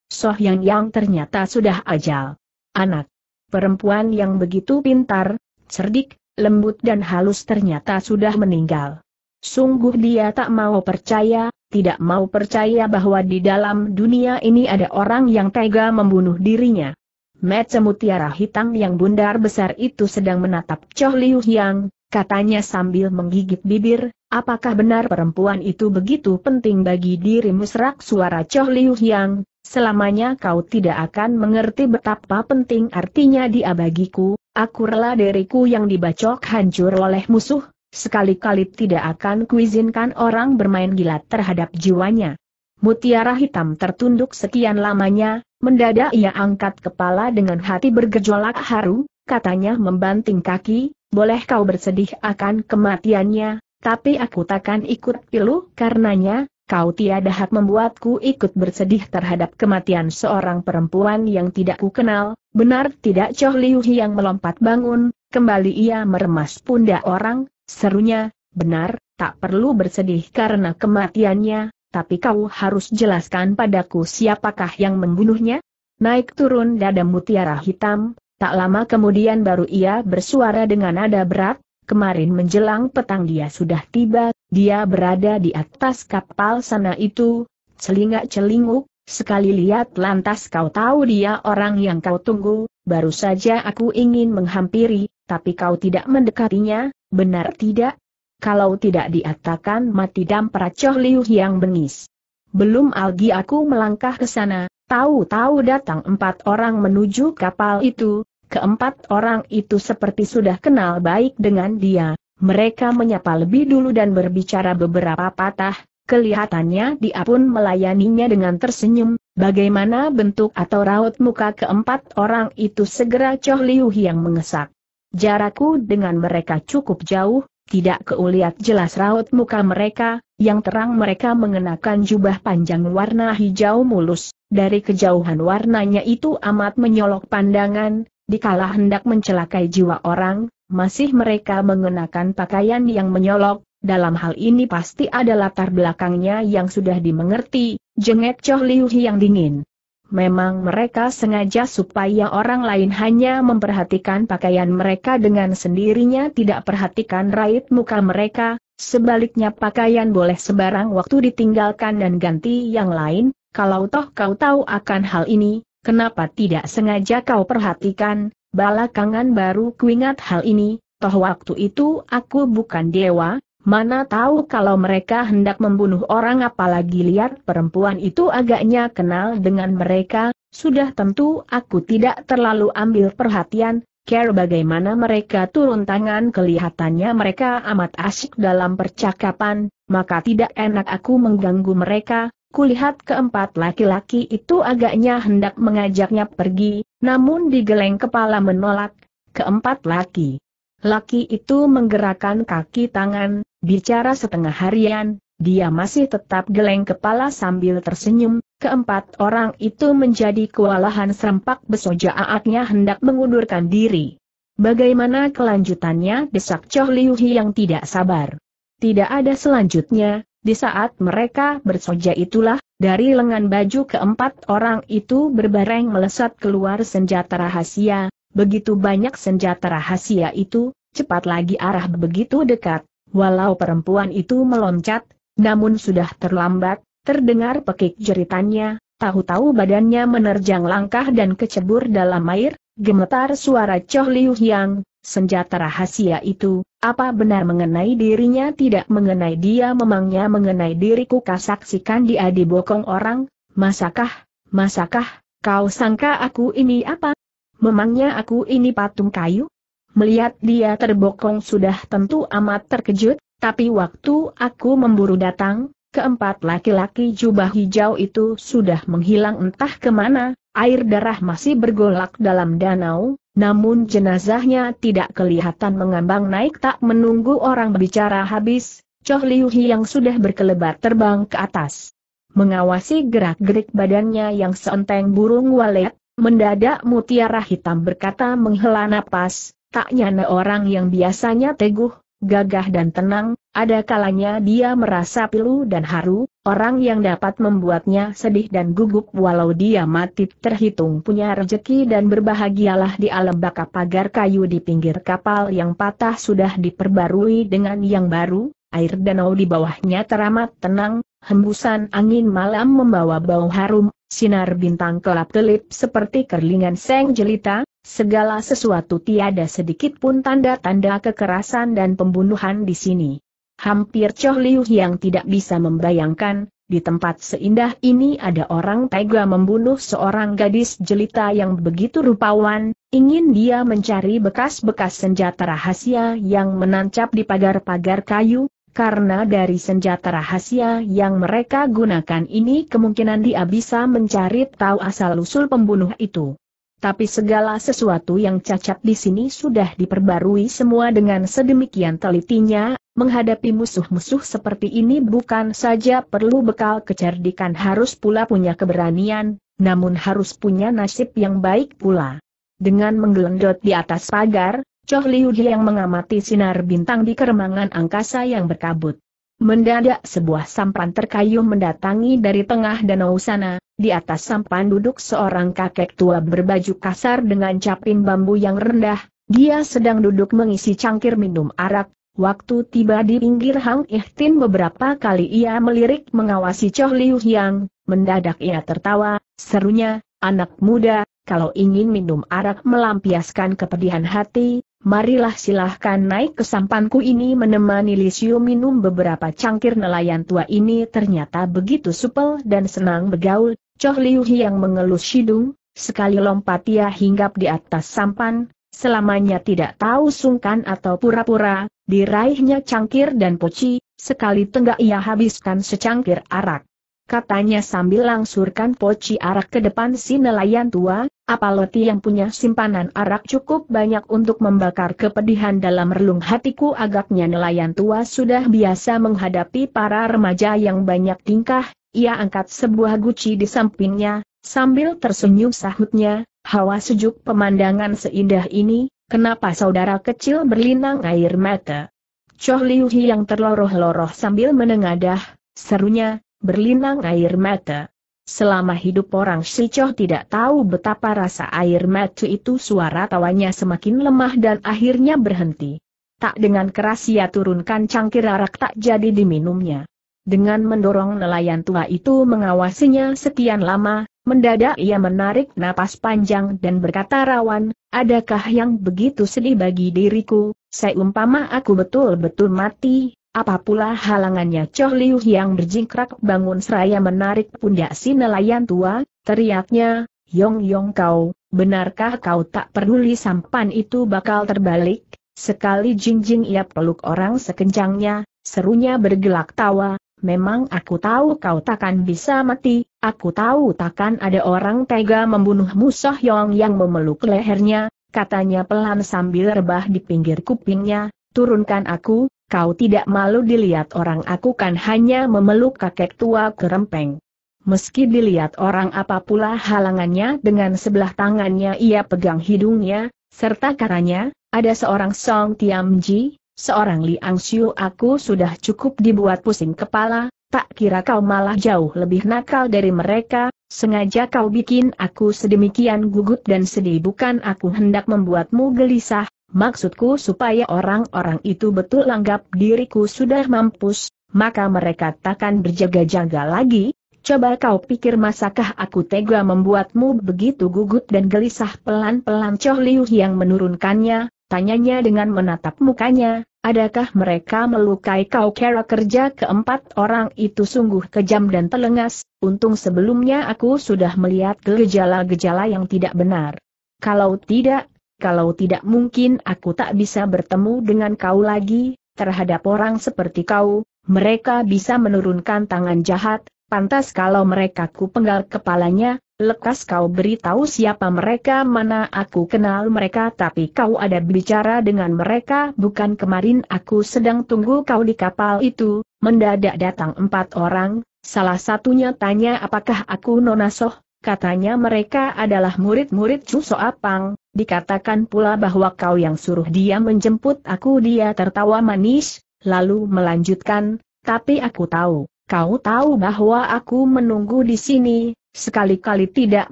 Speaker 1: Soh Yang Yang ternyata sudah ajal. Anak perempuan yang begitu pintar, cerdik, lembut dan halus ternyata sudah meninggal. Sungguh dia tak mau percaya, tidak mau percaya bahwa di dalam dunia ini ada orang yang tega membunuh dirinya. Mata mutiara hitam yang bundar besar itu sedang menatap Choh Liu Hyang, katanya sambil menggigit bibir, apakah benar perempuan itu begitu penting bagi dirimu serak suara Choh Liu Hyang, selamanya kau tidak akan mengerti betapa penting artinya dia bagiku, aku rela diriku yang dibacok hancur oleh musuh, sekali-kali tidak akan kuizinkan orang bermain gila terhadap jiwanya. Mutiara hitam tertunduk sekian lamanya, mendadak ia angkat kepala dengan hati bergejolak haru, katanya membanting kaki, boleh kau bersedih akan kematiannya, tapi aku takkan ikut pilu karenanya, kau tiada hak membuatku ikut bersedih terhadap kematian seorang perempuan yang tidak ku kenal, benar tidak Choh Liu yang melompat bangun, kembali ia meremas pundak orang, serunya, benar, tak perlu bersedih karena kematiannya, tapi kau harus jelaskan padaku siapakah yang membunuhnya? Naik turun dada mutiara hitam, tak lama kemudian baru ia bersuara dengan nada berat, kemarin menjelang petang dia sudah tiba, dia berada di atas kapal sana itu, celingak-celinguk, sekali lihat lantas kau tahu dia orang yang kau tunggu, baru saja aku ingin menghampiri, tapi kau tidak mendekatinya, benar tidak? Kalau tidak diatakan mati dampar Choh Liu yang bengis. Belum algi aku melangkah ke sana, tahu-tahu datang empat orang menuju kapal itu, Keempat orang itu seperti sudah kenal baik dengan dia, mereka menyapa lebih dulu dan berbicara beberapa patah, kelihatannya dia pun melayaninya dengan tersenyum, bagaimana bentuk atau raut muka keempat orang itu segera Choh Liu yang mengesak. Jarakku dengan mereka cukup jauh, tidak keuliat jelas raut muka mereka, yang terang mereka mengenakan jubah panjang warna hijau mulus, dari kejauhan warnanya itu amat menyolok pandangan, dikala hendak mencelakai jiwa orang, masih mereka mengenakan pakaian yang menyolok, dalam hal ini pasti ada latar belakangnya yang sudah dimengerti, jengek Choh Liu yang dingin. Memang mereka sengaja supaya orang lain hanya memperhatikan pakaian mereka dengan sendirinya tidak perhatikan raut muka mereka, sebaliknya pakaian boleh sebarang waktu ditinggalkan dan ganti yang lain, kalau toh kau tahu akan hal ini, Kenapa tidak sengaja kau perhatikan, belakangan baru kuingat hal ini, toh waktu itu aku bukan dewa, mana tahu kalau mereka hendak membunuh orang apalagi lihat perempuan itu agaknya kenal dengan mereka, sudah tentu aku tidak terlalu ambil perhatian, care bagaimana mereka turun tangan kelihatannya mereka amat asyik dalam percakapan, maka tidak enak aku mengganggu mereka, Kulihat keempat laki-laki itu agaknya hendak mengajaknya pergi, namun digeleng kepala menolak. Keempat laki. Laki itu menggerakkan kaki tangan, bicara setengah harian, dia masih tetap geleng kepala sambil tersenyum, keempat orang itu menjadi kewalahan serempak besoja aaknya hendak mengundurkan diri. Bagaimana kelanjutannya desak Choh Liu yang tidak sabar. Tidak ada selanjutnya, di saat mereka bersoja itulah, dari lengan baju keempat orang itu berbareng melesat keluar senjata rahasia, begitu banyak senjata rahasia itu, cepat lagi arah begitu dekat, walau perempuan itu meloncat, namun sudah terlambat, terdengar pekik jeritannya, tahu-tahu badannya menerjang langkah dan kecebur dalam air, gemetar suara Choh Liu Hyang, senjata rahasia itu, apa benar mengenai dirinya tidak mengenai dia memangnya mengenai diriku kasaksikan dia dibokong orang, masakah, masakah, kau sangka aku ini apa? Memangnya aku ini patung kayu? Melihat dia terbokong sudah tentu amat terkejut, tapi waktu aku memburu datang, keempat laki-laki jubah hijau itu sudah menghilang entah ke mana, air darah masih bergolak dalam danau, namun jenazahnya tidak kelihatan mengambang naik tak menunggu orang bicara habis, Choh Liu yang sudah berkelebat terbang ke atas. Mengawasi gerak-gerik badannya yang seenteng burung walet, mendadak mutiara hitam berkata menghela napas, tak nyana orang yang biasanya teguh, gagah dan tenang, ada kalanya dia merasa pilu dan haru, orang yang dapat membuatnya sedih dan gugup walau dia mati terhitung punya rejeki dan berbahagialah di alam baka pagar kayu di pinggir kapal yang patah sudah diperbarui dengan yang baru, air danau di bawahnya teramat tenang, hembusan angin malam membawa bau harum, sinar bintang kelap-kelip seperti kerlingan seng jelita, Segala sesuatu tiada sedikit pun tanda-tanda kekerasan dan pembunuhan di sini. Hampir Choh Liu yang tidak bisa membayangkan, di tempat seindah ini ada orang tega membunuh seorang gadis jelita yang begitu rupawan, ingin dia mencari bekas-bekas senjata rahasia yang menancap di pagar-pagar kayu, karena dari senjata rahasia yang mereka gunakan ini kemungkinan dia bisa mencari tahu asal-usul pembunuh itu tapi segala sesuatu yang cacat di sini sudah diperbarui semua dengan sedemikian telitinya, menghadapi musuh-musuh seperti ini bukan saja perlu bekal kecerdikan harus pula punya keberanian, namun harus punya nasib yang baik pula. Dengan menggelendot di atas pagar, Choh Liu yang mengamati sinar bintang di keremangan angkasa yang berkabut. Mendadak sebuah sampan terkayu mendatangi dari tengah danau sana, di atas sampan duduk seorang kakek tua berbaju kasar dengan capin bambu yang rendah, dia sedang duduk mengisi cangkir minum arak, waktu tiba di pinggir Hang Ihtin beberapa kali ia melirik mengawasi Choh Liu Hyang, mendadak ia tertawa, serunya, anak muda, kalau ingin minum arak melampiaskan kepedihan hati, marilah silahkan naik ke sampanku ini menemani Lisio minum beberapa cangkir nelayan tua ini. Ternyata begitu supel dan senang begaul, Choh Liu yang mengelus hidung, sekali lompat ia hinggap di atas sampan, selamanya tidak tahu sungkan atau pura-pura, diraihnya cangkir dan poci, sekali tenggak ia habiskan secangkir arak. Katanya sambil langsurkan poci arak ke depan si nelayan tua, apalagi yang punya simpanan arak cukup banyak untuk membakar kepedihan dalam relung hatiku agaknya nelayan tua sudah biasa menghadapi para remaja yang banyak tingkah, ia angkat sebuah guci di sampingnya, sambil tersenyum sahutnya, hawa sejuk pemandangan seindah ini, kenapa saudara kecil berlinang air mata? Choh Liu yang terloroh-loroh sambil menengadah, serunya, berlinang air mata. Selama hidup orang si Choh tidak tahu betapa rasa air mata itu suara tawanya semakin lemah dan akhirnya berhenti. Tak dengan keras ia turunkan cangkir arak tak jadi diminumnya. Dengan mendorong nelayan tua itu mengawasinya sekian lama, mendadak ia menarik napas panjang dan berkata rawan, adakah yang begitu sedih bagi diriku, seumpama aku betul-betul mati, apa pula halangannya Choh Liu yang berjingkrak bangun seraya menarik pundak si nelayan tua, teriaknya, Yong Yong kau, benarkah kau tak peduli sampan itu bakal terbalik? Sekali jing-jing ia peluk orang sekencangnya, serunya bergelak tawa, memang aku tahu kau takkan bisa mati, aku tahu takkan ada orang tega membunuh Musoh Yong yang memeluk lehernya, katanya pelan sambil rebah di pinggir kupingnya, turunkan aku, kau tidak malu dilihat orang aku kan hanya memeluk kakek tua kerempeng. Meski dilihat orang apa pula halangannya dengan sebelah tangannya ia pegang hidungnya, serta karanya, ada seorang Song Tiamji, Seorang Liang Xiu aku sudah cukup dibuat pusing kepala, tak kira kau malah jauh lebih nakal dari mereka, sengaja kau bikin aku sedemikian gugut dan sedih bukan aku hendak membuatmu gelisah, maksudku supaya orang-orang itu betul anggap diriku sudah mampus, maka mereka takkan berjaga-jaga lagi, Coba kau pikir masakah aku tega membuatmu begitu gugut dan gelisah pelan-pelan Choh Liu yang menurunkannya, Tanyanya dengan menatap mukanya, adakah mereka melukai kau? Kera kerja keempat orang itu sungguh kejam dan telengas, untung sebelumnya aku sudah melihat gejala-gejala yang tidak benar. Kalau tidak, kalau tidak mungkin aku tak bisa bertemu dengan kau lagi, terhadap orang seperti kau, mereka bisa menurunkan tangan jahat, pantas kalau mereka ku penggal kepalanya, lekas kau beritahu siapa mereka mana aku kenal mereka. Tapi kau ada bicara dengan mereka bukan kemarin aku sedang tunggu kau di kapal itu, mendadak datang empat orang, salah satunya tanya apakah aku Nona Soh, katanya mereka adalah murid-murid Chu Soapang, dikatakan pula bahwa kau yang suruh dia menjemput aku dia tertawa manis, lalu melanjutkan, tapi aku tahu, kau tahu bahwa aku menunggu di sini, Sekali-kali tidak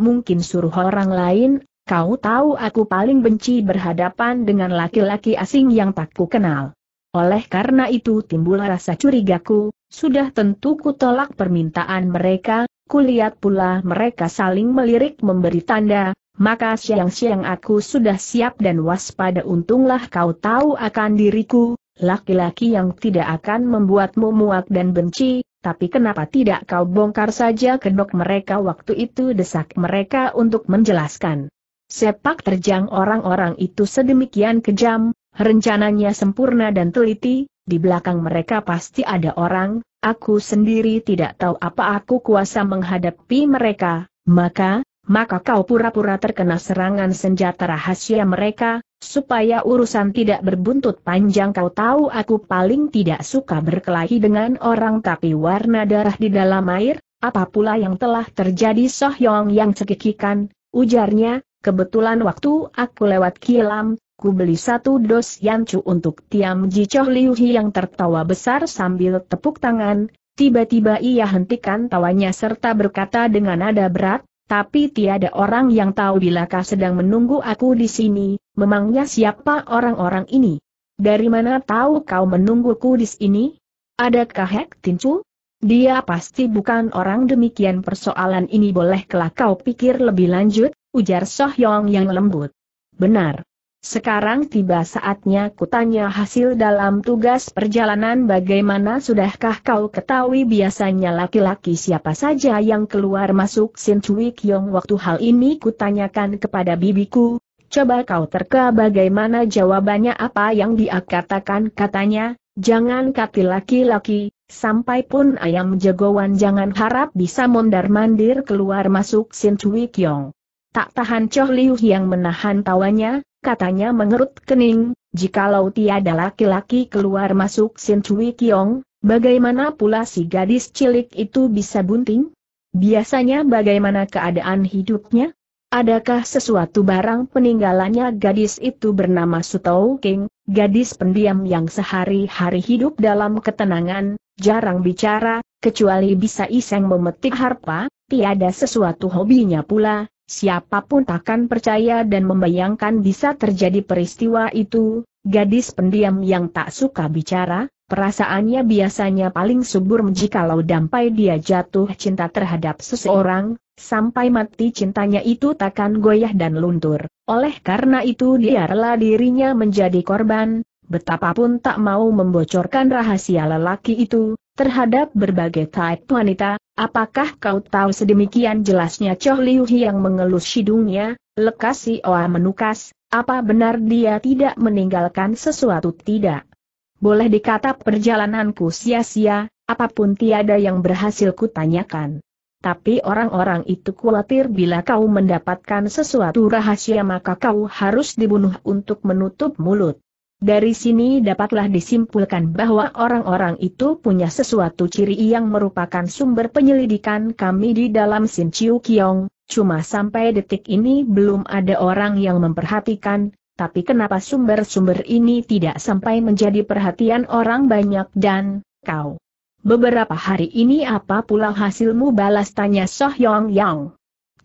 Speaker 1: mungkin suruh orang lain, kau tahu aku paling benci berhadapan dengan laki-laki asing yang tak ku kenal. Oleh karena itu timbul rasa curigaku, sudah tentu ku tolak permintaan mereka, kulihat pula mereka saling melirik memberi tanda, maka siang-siang aku sudah siap dan waspada. Untunglah kau tahu akan diriku, laki-laki yang tidak akan membuatmu muak dan benci, tapi kenapa tidak kau bongkar saja kedok mereka? Waktu itu desak mereka untuk menjelaskan. Sepak terjang orang-orang itu sedemikian kejam, rencananya sempurna dan teliti, di belakang mereka pasti ada orang, aku sendiri tidak tahu apa aku kuasa menghadapi mereka, maka, maka kau pura-pura terkena serangan senjata rahasia mereka, Supaya urusan tidak berbuntut panjang. Kau tahu aku paling tidak suka berkelahi dengan orang tapi warna darah di dalam air, apa pula yang telah terjadi? Soh Yong yang cekikikan, ujarnya, kebetulan waktu aku lewat kilam, ku beli satu dos yancu untuk Tiam Ji Choh Liu Hi yang tertawa besar sambil tepuk tangan, tiba-tiba ia hentikan tawanya serta berkata dengan nada berat, tapi tiada orang yang tahu bila kau sedang menunggu aku di sini, memangnya siapa orang-orang ini? Dari mana tahu kau menungguku di sini? Adakah Hek Tincu? Dia pasti bukan orang demikian persoalan ini bolehkah kau pikir lebih lanjut, ujar Soh Yong yang lembut. Benar. Sekarang tiba saatnya kutanya hasil dalam tugas perjalanan bagaimana sudahkah kau ketahui biasanya laki-laki siapa saja yang keluar masuk Sin Cui Kiong waktu hal ini kutanyakan kepada bibiku, coba kau terka bagaimana jawabannya apa yang dia katakan katanya, jangan kaki laki-laki, sampai pun ayam jagoan jangan harap bisa mondar-mandir keluar masuk Sin Cui Kiong. Tak tahan Choh Liu yang menahan tawanya, katanya mengerut kening, jikalau tiada laki-laki keluar masuk Sin Cui Kiong, bagaimana pula si gadis cilik itu bisa bunting? Biasanya bagaimana keadaan hidupnya? Adakah sesuatu barang peninggalannya gadis itu bernama Sutou King, gadis pendiam yang sehari-hari hidup dalam ketenangan, jarang bicara, kecuali bisa iseng memetik harpa, tiada sesuatu hobinya pula, Siapa pun takkan percaya dan membayangkan bisa terjadi peristiwa itu, gadis pendiam yang tak suka bicara, perasaannya biasanya paling subur jikalau dampai dia jatuh cinta terhadap seseorang, sampai mati cintanya itu takkan goyah dan luntur. Oleh karena itu dia rela dirinya menjadi korban, betapapun tak mau membocorkan rahasia lelaki itu, terhadap berbagai type wanita, Apakah kau tahu sedemikian jelasnya Choh Liu yang mengelus hidungnya, lekas si Oa menukas, apa benar dia tidak meninggalkan sesuatu tidak? Boleh dikata perjalananku sia-sia, apa pun tiada yang berhasil kutanyakan. Tapi orang-orang itu khawatir bila kau mendapatkan sesuatu rahasia maka kau harus dibunuh untuk menutup mulut. Dari sini dapatlah disimpulkan bahwa orang-orang itu punya sesuatu ciri yang merupakan sumber penyelidikan kami di dalam Sin Chiu Kiong, cuma sampai detik ini belum ada orang yang memperhatikan, tapi kenapa sumber-sumber ini tidak sampai menjadi perhatian orang banyak dan, kau. Beberapa hari ini apa pula hasilmu balas tanya Soh Yong Yang.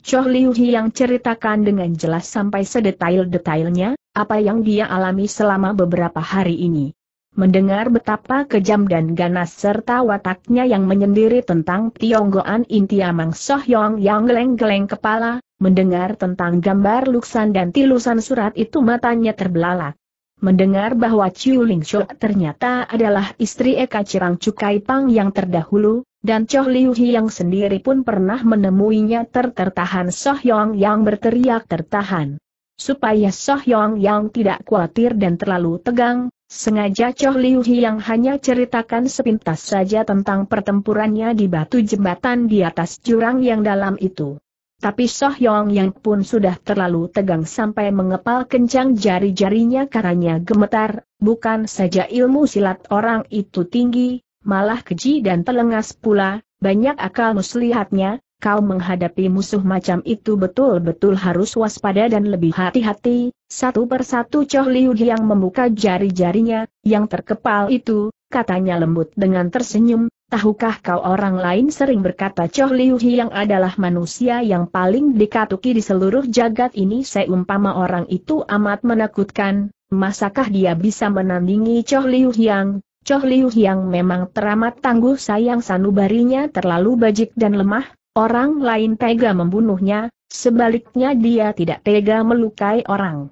Speaker 1: Choh Liu yang ceritakan dengan jelas sampai sedetail-detailnya, apa yang dia alami selama beberapa hari ini. Mendengar betapa kejam dan ganas serta wataknya yang menyendiri tentang Tionggoan Intia Mang Soh Yong yang geleng-geleng kepala, mendengar tentang gambar luksan dan tilusan surat itu matanya terbelalak. Mendengar bahwa Chiu Ling Shou ternyata adalah istri Eka Cirang Cukai Pang yang terdahulu, dan Choh Liu yang sendiri pun pernah menemuinya tertertahan Soh Yong yang berteriak tertahan. Supaya Soh Yong Yang tidak khawatir dan terlalu tegang, sengaja Choh Liu yang hanya ceritakan sepintas saja tentang pertempurannya di batu jembatan di atas jurang yang dalam itu. tapi Soh Yong yang pun sudah terlalu tegang sampai mengepal kencang jari-jarinya karena gemetar, bukan saja ilmu silat orang itu tinggi, malah keji dan telengas pula, banyak akal muslihatnya, kau menghadapi musuh macam itu betul-betul harus waspada dan lebih hati-hati, satu persatu Choh Liu yang membuka jari-jarinya, yang terkepal itu, katanya lembut dengan tersenyum, tahukah kau orang lain sering berkata Choh Liu yang adalah manusia yang paling dikatuki di seluruh jagat ini? Seumpama orang itu amat menakutkan, masakah dia bisa menandingi Choh Liu Hiang? Choh Liu Hiang memang teramat tangguh sayang sanubarinya terlalu bajik dan lemah, orang lain tega membunuhnya, sebaliknya dia tidak tega melukai orang.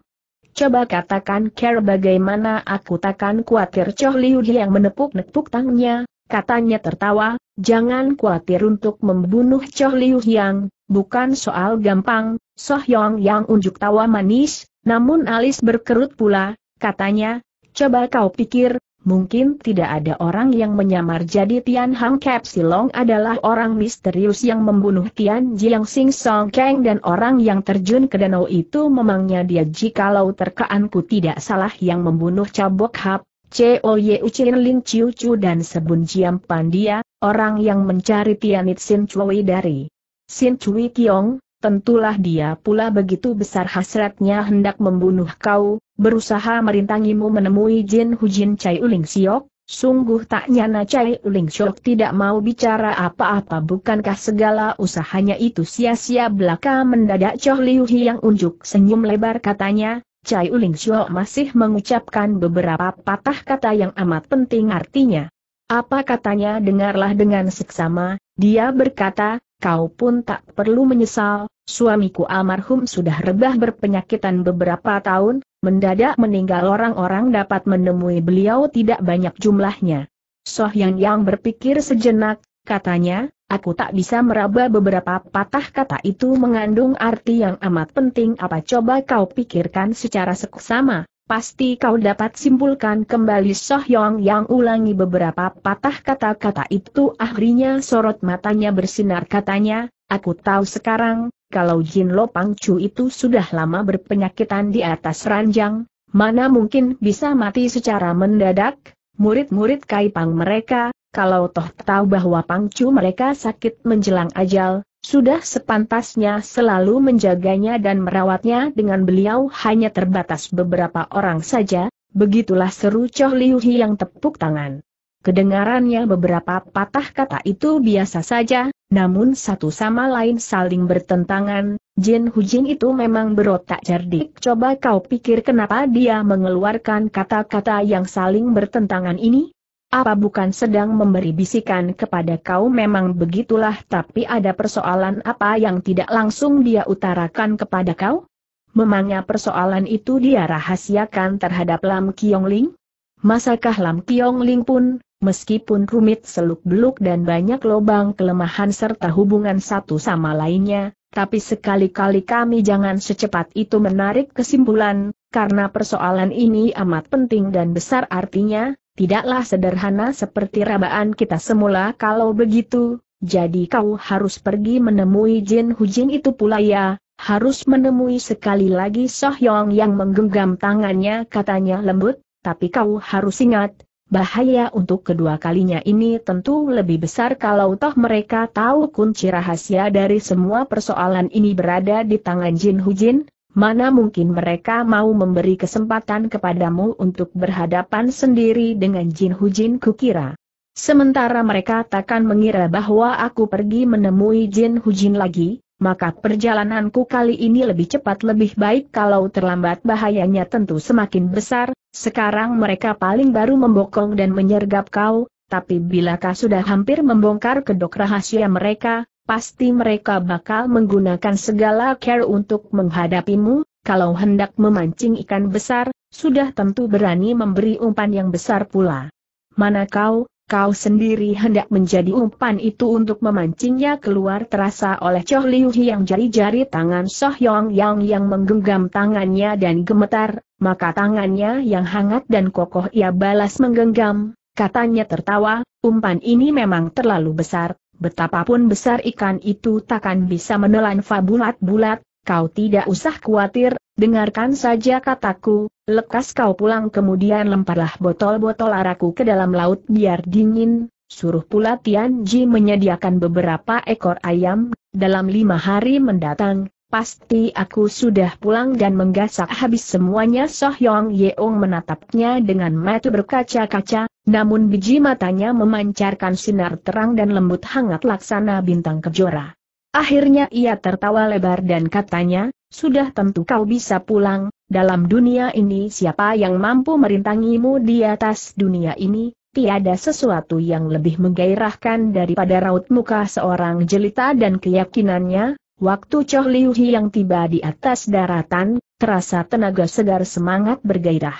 Speaker 1: Coba katakan care bagaimana aku takkan khawatir Choh Liu yang menepuk-nepuk tangannya, katanya tertawa, jangan khawatir untuk membunuh Choh Liu Hiang, bukan soal gampang, Soh Yong yang unjuk tawa manis, namun alis berkerut pula, katanya, coba kau pikir, Mungkin tidak ada orang yang menyamar jadi Tian Hang Kep adalah orang misterius yang membunuh Tian Jiang Sing Song Kang dan orang yang terjun ke danau itu memangnya dia. Jikalau terkaanku tidak salah yang membunuh Cabok Hap, Choye Uchin Ling Chiu Chu dan Sebun Jiam Pandia, orang yang mencari Tianit Sin Chui dari Sin Chui Kiong, tentulah dia pula begitu besar hasratnya hendak membunuh kau, berusaha merintangimu menemui Jin Hujin Chai Uling Siok, sungguh tak nyana Chai Uling Siok tidak mau bicara apa-apa bukankah segala usahanya itu sia-sia? Belaka mendadak Choh Liu yang unjuk senyum lebar katanya, Chai Uling Siok masih mengucapkan beberapa patah kata yang amat penting artinya. Apa katanya? Dengarlah dengan seksama, dia berkata, kau pun tak perlu menyesal, suamiku almarhum sudah rebah berpenyakitan beberapa tahun, mendadak meninggal orang-orang dapat menemui beliau tidak banyak jumlahnya. Soh Yang Yang berpikir sejenak, katanya, aku tak bisa meraba beberapa patah kata itu mengandung arti yang amat penting apa coba kau pikirkan secara seksama. Pasti kau dapat simpulkan kembali Soh Yong yang ulangi beberapa patah kata-kata itu. Akhirnya sorot matanya bersinar katanya, aku tahu sekarang, kalau Jin Lo Pangcu itu sudah lama berpenyakitan di atas ranjang, mana mungkin bisa mati secara mendadak, murid-murid Kaipang mereka, kalau toh tahu bahwa Pangcu mereka sakit menjelang ajal, sudah sepantasnya selalu menjaganya dan merawatnya dengan beliau hanya terbatas beberapa orang saja, begitulah seru Choh Liu yang tepuk tangan. Kedengarannya beberapa patah kata itu biasa saja, namun satu sama lain saling bertentangan, Jin Hujin itu memang berotak cerdik. Coba kau pikir kenapa dia mengeluarkan kata-kata yang saling bertentangan ini? Apa bukan sedang memberi bisikan kepada kau memang begitulah tapi ada persoalan apa yang tidak langsung dia utarakan kepada kau? Memangnya persoalan itu dia rahasiakan terhadap Lam Kiong Ling? Masakah Lam Kiong Ling pun, meskipun rumit seluk-beluk dan banyak lubang kelemahan serta hubungan satu sama lainnya, tapi sekali-kali kami jangan secepat itu menarik kesimpulan, karena persoalan ini amat penting dan besar artinya, tidaklah sederhana seperti rabaan kita semula kalau begitu, jadi kau harus pergi menemui Jin Hujin itu pula ya, harus menemui sekali lagi Soh Yong yang menggenggam tangannya katanya lembut, tapi kau harus ingat, bahaya untuk kedua kalinya ini tentu lebih besar kalau toh mereka tahu kunci rahasia dari semua persoalan ini berada di tangan Jin Hujin, mana mungkin mereka mau memberi kesempatan kepadamu untuk berhadapan sendiri dengan Jin Hujin kukira. Sementara mereka takkan mengira bahwa aku pergi menemui Jin Hujin lagi, maka perjalananku kali ini lebih cepat lebih baik kalau terlambat bahayanya tentu semakin besar, sekarang mereka paling baru membokong dan menyergap kau, tapi bilakah sudah hampir membongkar kedok rahasia mereka, pasti mereka bakal menggunakan segala care untuk menghadapimu, kalau hendak memancing ikan besar, sudah tentu berani memberi umpan yang besar pula. Mana kau, kau sendiri hendak menjadi umpan itu untuk memancingnya keluar terasa oleh Choh Liu yang jari-jari tangan Soh Yong Yang yang menggenggam tangannya dan gemetar, maka tangannya yang hangat dan kokoh ia balas menggenggam, katanya tertawa, umpan ini memang terlalu besar, betapapun besar ikan itu takkan bisa menelan fabulat-bulat, kau tidak usah khawatir, dengarkan saja kataku, lekas kau pulang kemudian lemparlah botol-botol araku ke dalam laut biar dingin, suruh pula Tian Ji menyediakan beberapa ekor ayam, dalam lima hari mendatang, Pasti aku sudah pulang dan menggasak habis semuanya Soh Yong Yeong menatapnya dengan mata berkaca-kaca, namun biji matanya memancarkan sinar terang dan lembut hangat laksana bintang kejora. Akhirnya ia tertawa lebar dan katanya, sudah tentu kau bisa pulang, dalam dunia ini siapa yang mampu merintangimu di atas dunia ini, tiada sesuatu yang lebih menggairahkan daripada raut muka seorang jelita dan keyakinannya, Waktu Choh Liu yang tiba di atas daratan, terasa tenaga segar semangat bergairah.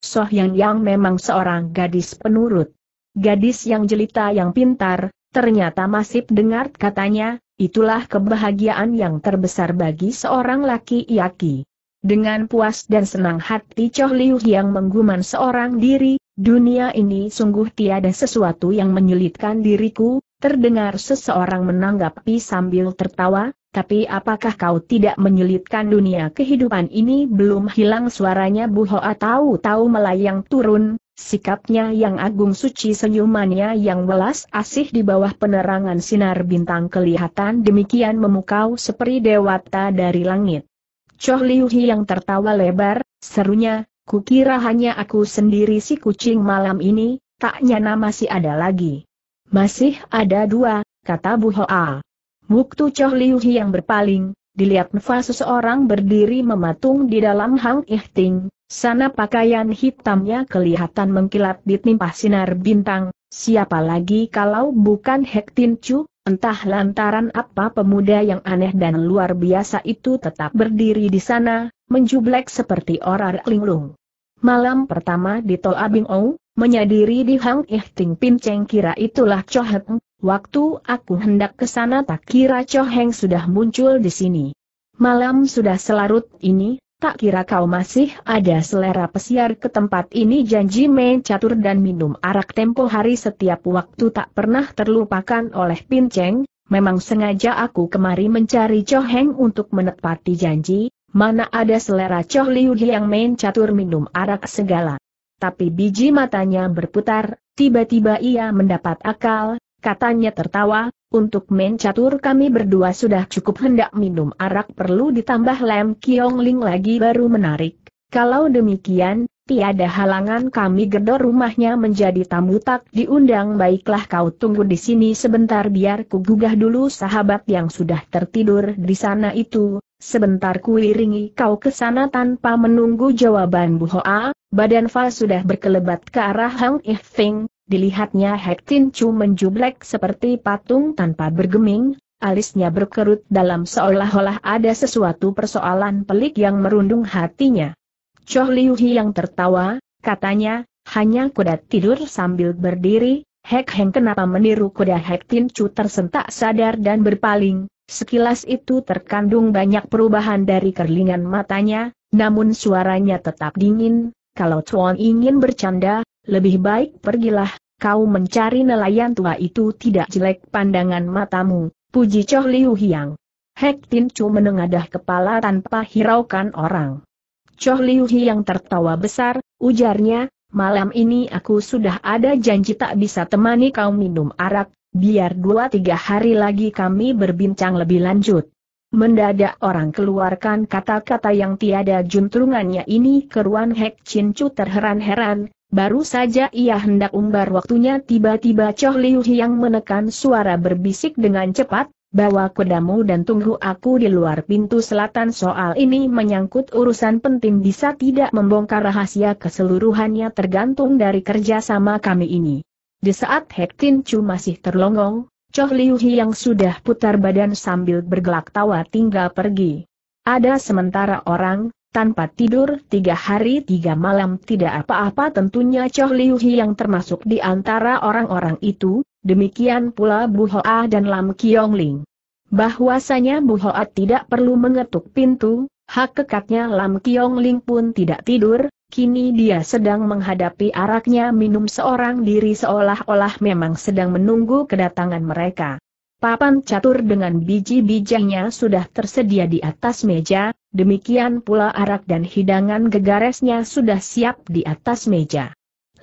Speaker 1: Soh Yang Yang memang seorang gadis penurut. Gadis yang jelita yang pintar, ternyata masih dengar katanya, itulah kebahagiaan yang terbesar bagi seorang laki-laki. Dengan puas dan senang hati Choh Liu yang mengguman seorang diri, dunia ini sungguh tiada sesuatu yang menyulitkan diriku, terdengar seseorang menanggapi sambil tertawa, tapi apakah kau tidak menyulitkan dunia kehidupan ini belum hilang suaranya Bu Hoa tahu-tahu melayang turun, sikapnya yang agung suci senyumannya yang welas asih di bawah penerangan sinar bintang kelihatan demikian memukau seperti dewata dari langit. Choh Liu yang tertawa lebar, serunya, kukira hanya aku sendiri si kucing malam ini, tak nyana masih ada lagi. Masih ada dua, kata Bu Hoa. Waktu Choh Liu yang berpaling, dilihat Nva seseorang berdiri mematung di dalam Hang Ihting, sana pakaian hitamnya kelihatan mengkilat ditimpa sinar bintang, siapa lagi kalau bukan Hek Tin Chu, entah lantaran apa pemuda yang aneh dan luar biasa itu tetap berdiri di sana, menjublek seperti orang linglung. Malam pertama di Toa Bing Ou, menyadiri di Hang Ihting Pinceng kira itulah Choh Heng, Waktu aku hendak ke sana tak kira Cho Heng sudah muncul di sini. Malam sudah selarut ini, tak kira kau masih ada selera pesiar ke tempat ini janji main catur dan minum arak tempo hari setiap waktu tak pernah terlupakan oleh Pinceng, memang sengaja aku kemari mencari Cho Heng untuk menepati janji, mana ada selera Cho Liu yang main catur minum arak segala. Tapi biji matanya berputar, tiba-tiba ia mendapat akal, katanya tertawa, untuk main catur kami berdua sudah cukup hendak minum arak perlu ditambah lem kiong ling lagi baru menarik. Kalau demikian, tiada halangan kami gedor rumahnya menjadi tamu tak diundang. Baiklah kau tunggu di sini sebentar biar ku gugah dulu sahabat yang sudah tertidur di sana itu, sebentar ku iringi kau ke sana tanpa menunggu jawaban Bu Hoa, badan Fa sudah berkelebat ke arah Hang Ich Feng, Dilihatnya Hek Tin Chu menjublek seperti patung tanpa bergeming, alisnya berkerut dalam seolah-olah ada sesuatu persoalan pelik yang merundung hatinya. Choh Liu yang tertawa, katanya, hanya kuda tidur sambil berdiri, Hek Heng kenapa meniru kuda? Hek Tin Chu tersentak sadar dan berpaling, sekilas itu terkandung banyak perubahan dari kerlingan matanya, namun suaranya tetap dingin, kalau Chuan ingin bercanda, lebih baik pergilah, kau mencari nelayan tua itu tidak jelek pandangan matamu, puji Choh Liu Hiang. Hek Tin Chu menengadah kepala tanpa hiraukan orang. Choh Liu Hiang tertawa besar, ujarnya, malam ini aku sudah ada janji tak bisa temani kau minum arak, biar dua tiga hari lagi kami berbincang lebih lanjut. Mendadak orang keluarkan kata-kata yang tiada juntrungannya ini keruan Hek Chin Chu terheran-heran, Baru saja ia hendak umbar waktunya tiba-tiba Choh Liu yang menekan suara berbisik dengan cepat, bawa kudamu dan tunggu aku di luar pintu selatan soal ini menyangkut urusan penting bisa tidak membongkar rahasia keseluruhannya tergantung dari kerjasama kami ini. Di saat Hek Tin Chu masih terlongong, Choh Liu yang sudah putar badan sambil bergelak tawa tinggal pergi. Ada sementara orang, tanpa tidur tiga hari tiga malam tidak apa-apa tentunya Choh Liu yang termasuk di antara orang-orang itu, demikian pula Bu Hoa dan Lam Kiong Ling. Bahwasanya Bu Hoa tidak perlu mengetuk pintu, hakikatnya Lam Kiong Ling pun tidak tidur, kini dia sedang menghadapi araknya minum seorang diri seolah-olah memang sedang menunggu kedatangan mereka. Papan catur dengan biji-bijinya sudah tersedia di atas meja, demikian pula arak dan hidangan gegaresnya sudah siap di atas meja.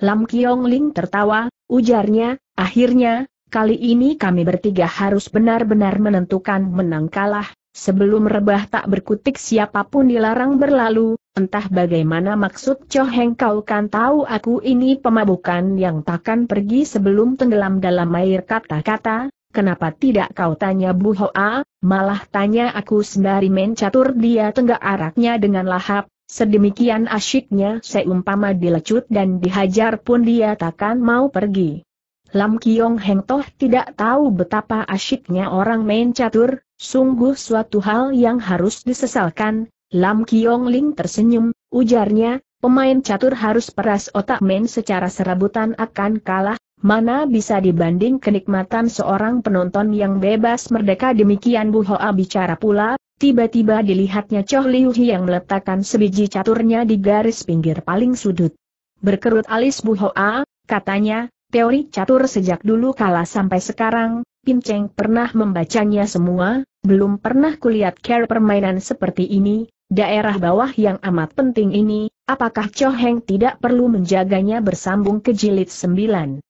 Speaker 1: Lam Kiong Ling tertawa, ujarnya, akhirnya, kali ini kami bertiga harus benar-benar menentukan menang kalah, Sebelum rebah tak berkutik siapa pun dilarang berlalu, entah bagaimana maksud Cho Heng kau kan tahu aku ini pemabukan yang takkan pergi sebelum tenggelam dalam air kata-kata, kenapa tidak kau tanya Bu Hoa, malah tanya aku sembari main catur dia tenggak araknya dengan lahap, sedemikian asyiknya seumpama dilecut dan dihajar pun dia takkan mau pergi. Lam Kiong Heng toh tidak tahu betapa asyiknya orang main catur, Sungguh suatu hal yang harus disesalkan, Lam Kiong Ling tersenyum, ujarnya, pemain catur harus peras otak main secara serabutan akan kalah, mana bisa dibanding kenikmatan seorang penonton yang bebas merdeka demikian Bu Hoa bicara pula, tiba-tiba dilihatnya Choh Liu Hi yang meletakkan sebiji caturnya di garis pinggir paling sudut. Berkerut alis Bu Hoa, katanya, teori catur sejak dulu kalah sampai sekarang, Pinceng pernah membacanya semua, belum pernah kulihat care permainan seperti ini, daerah bawah yang amat penting ini, apakah Cho Heng tidak perlu menjaganya bersambung ke jilid sembilan?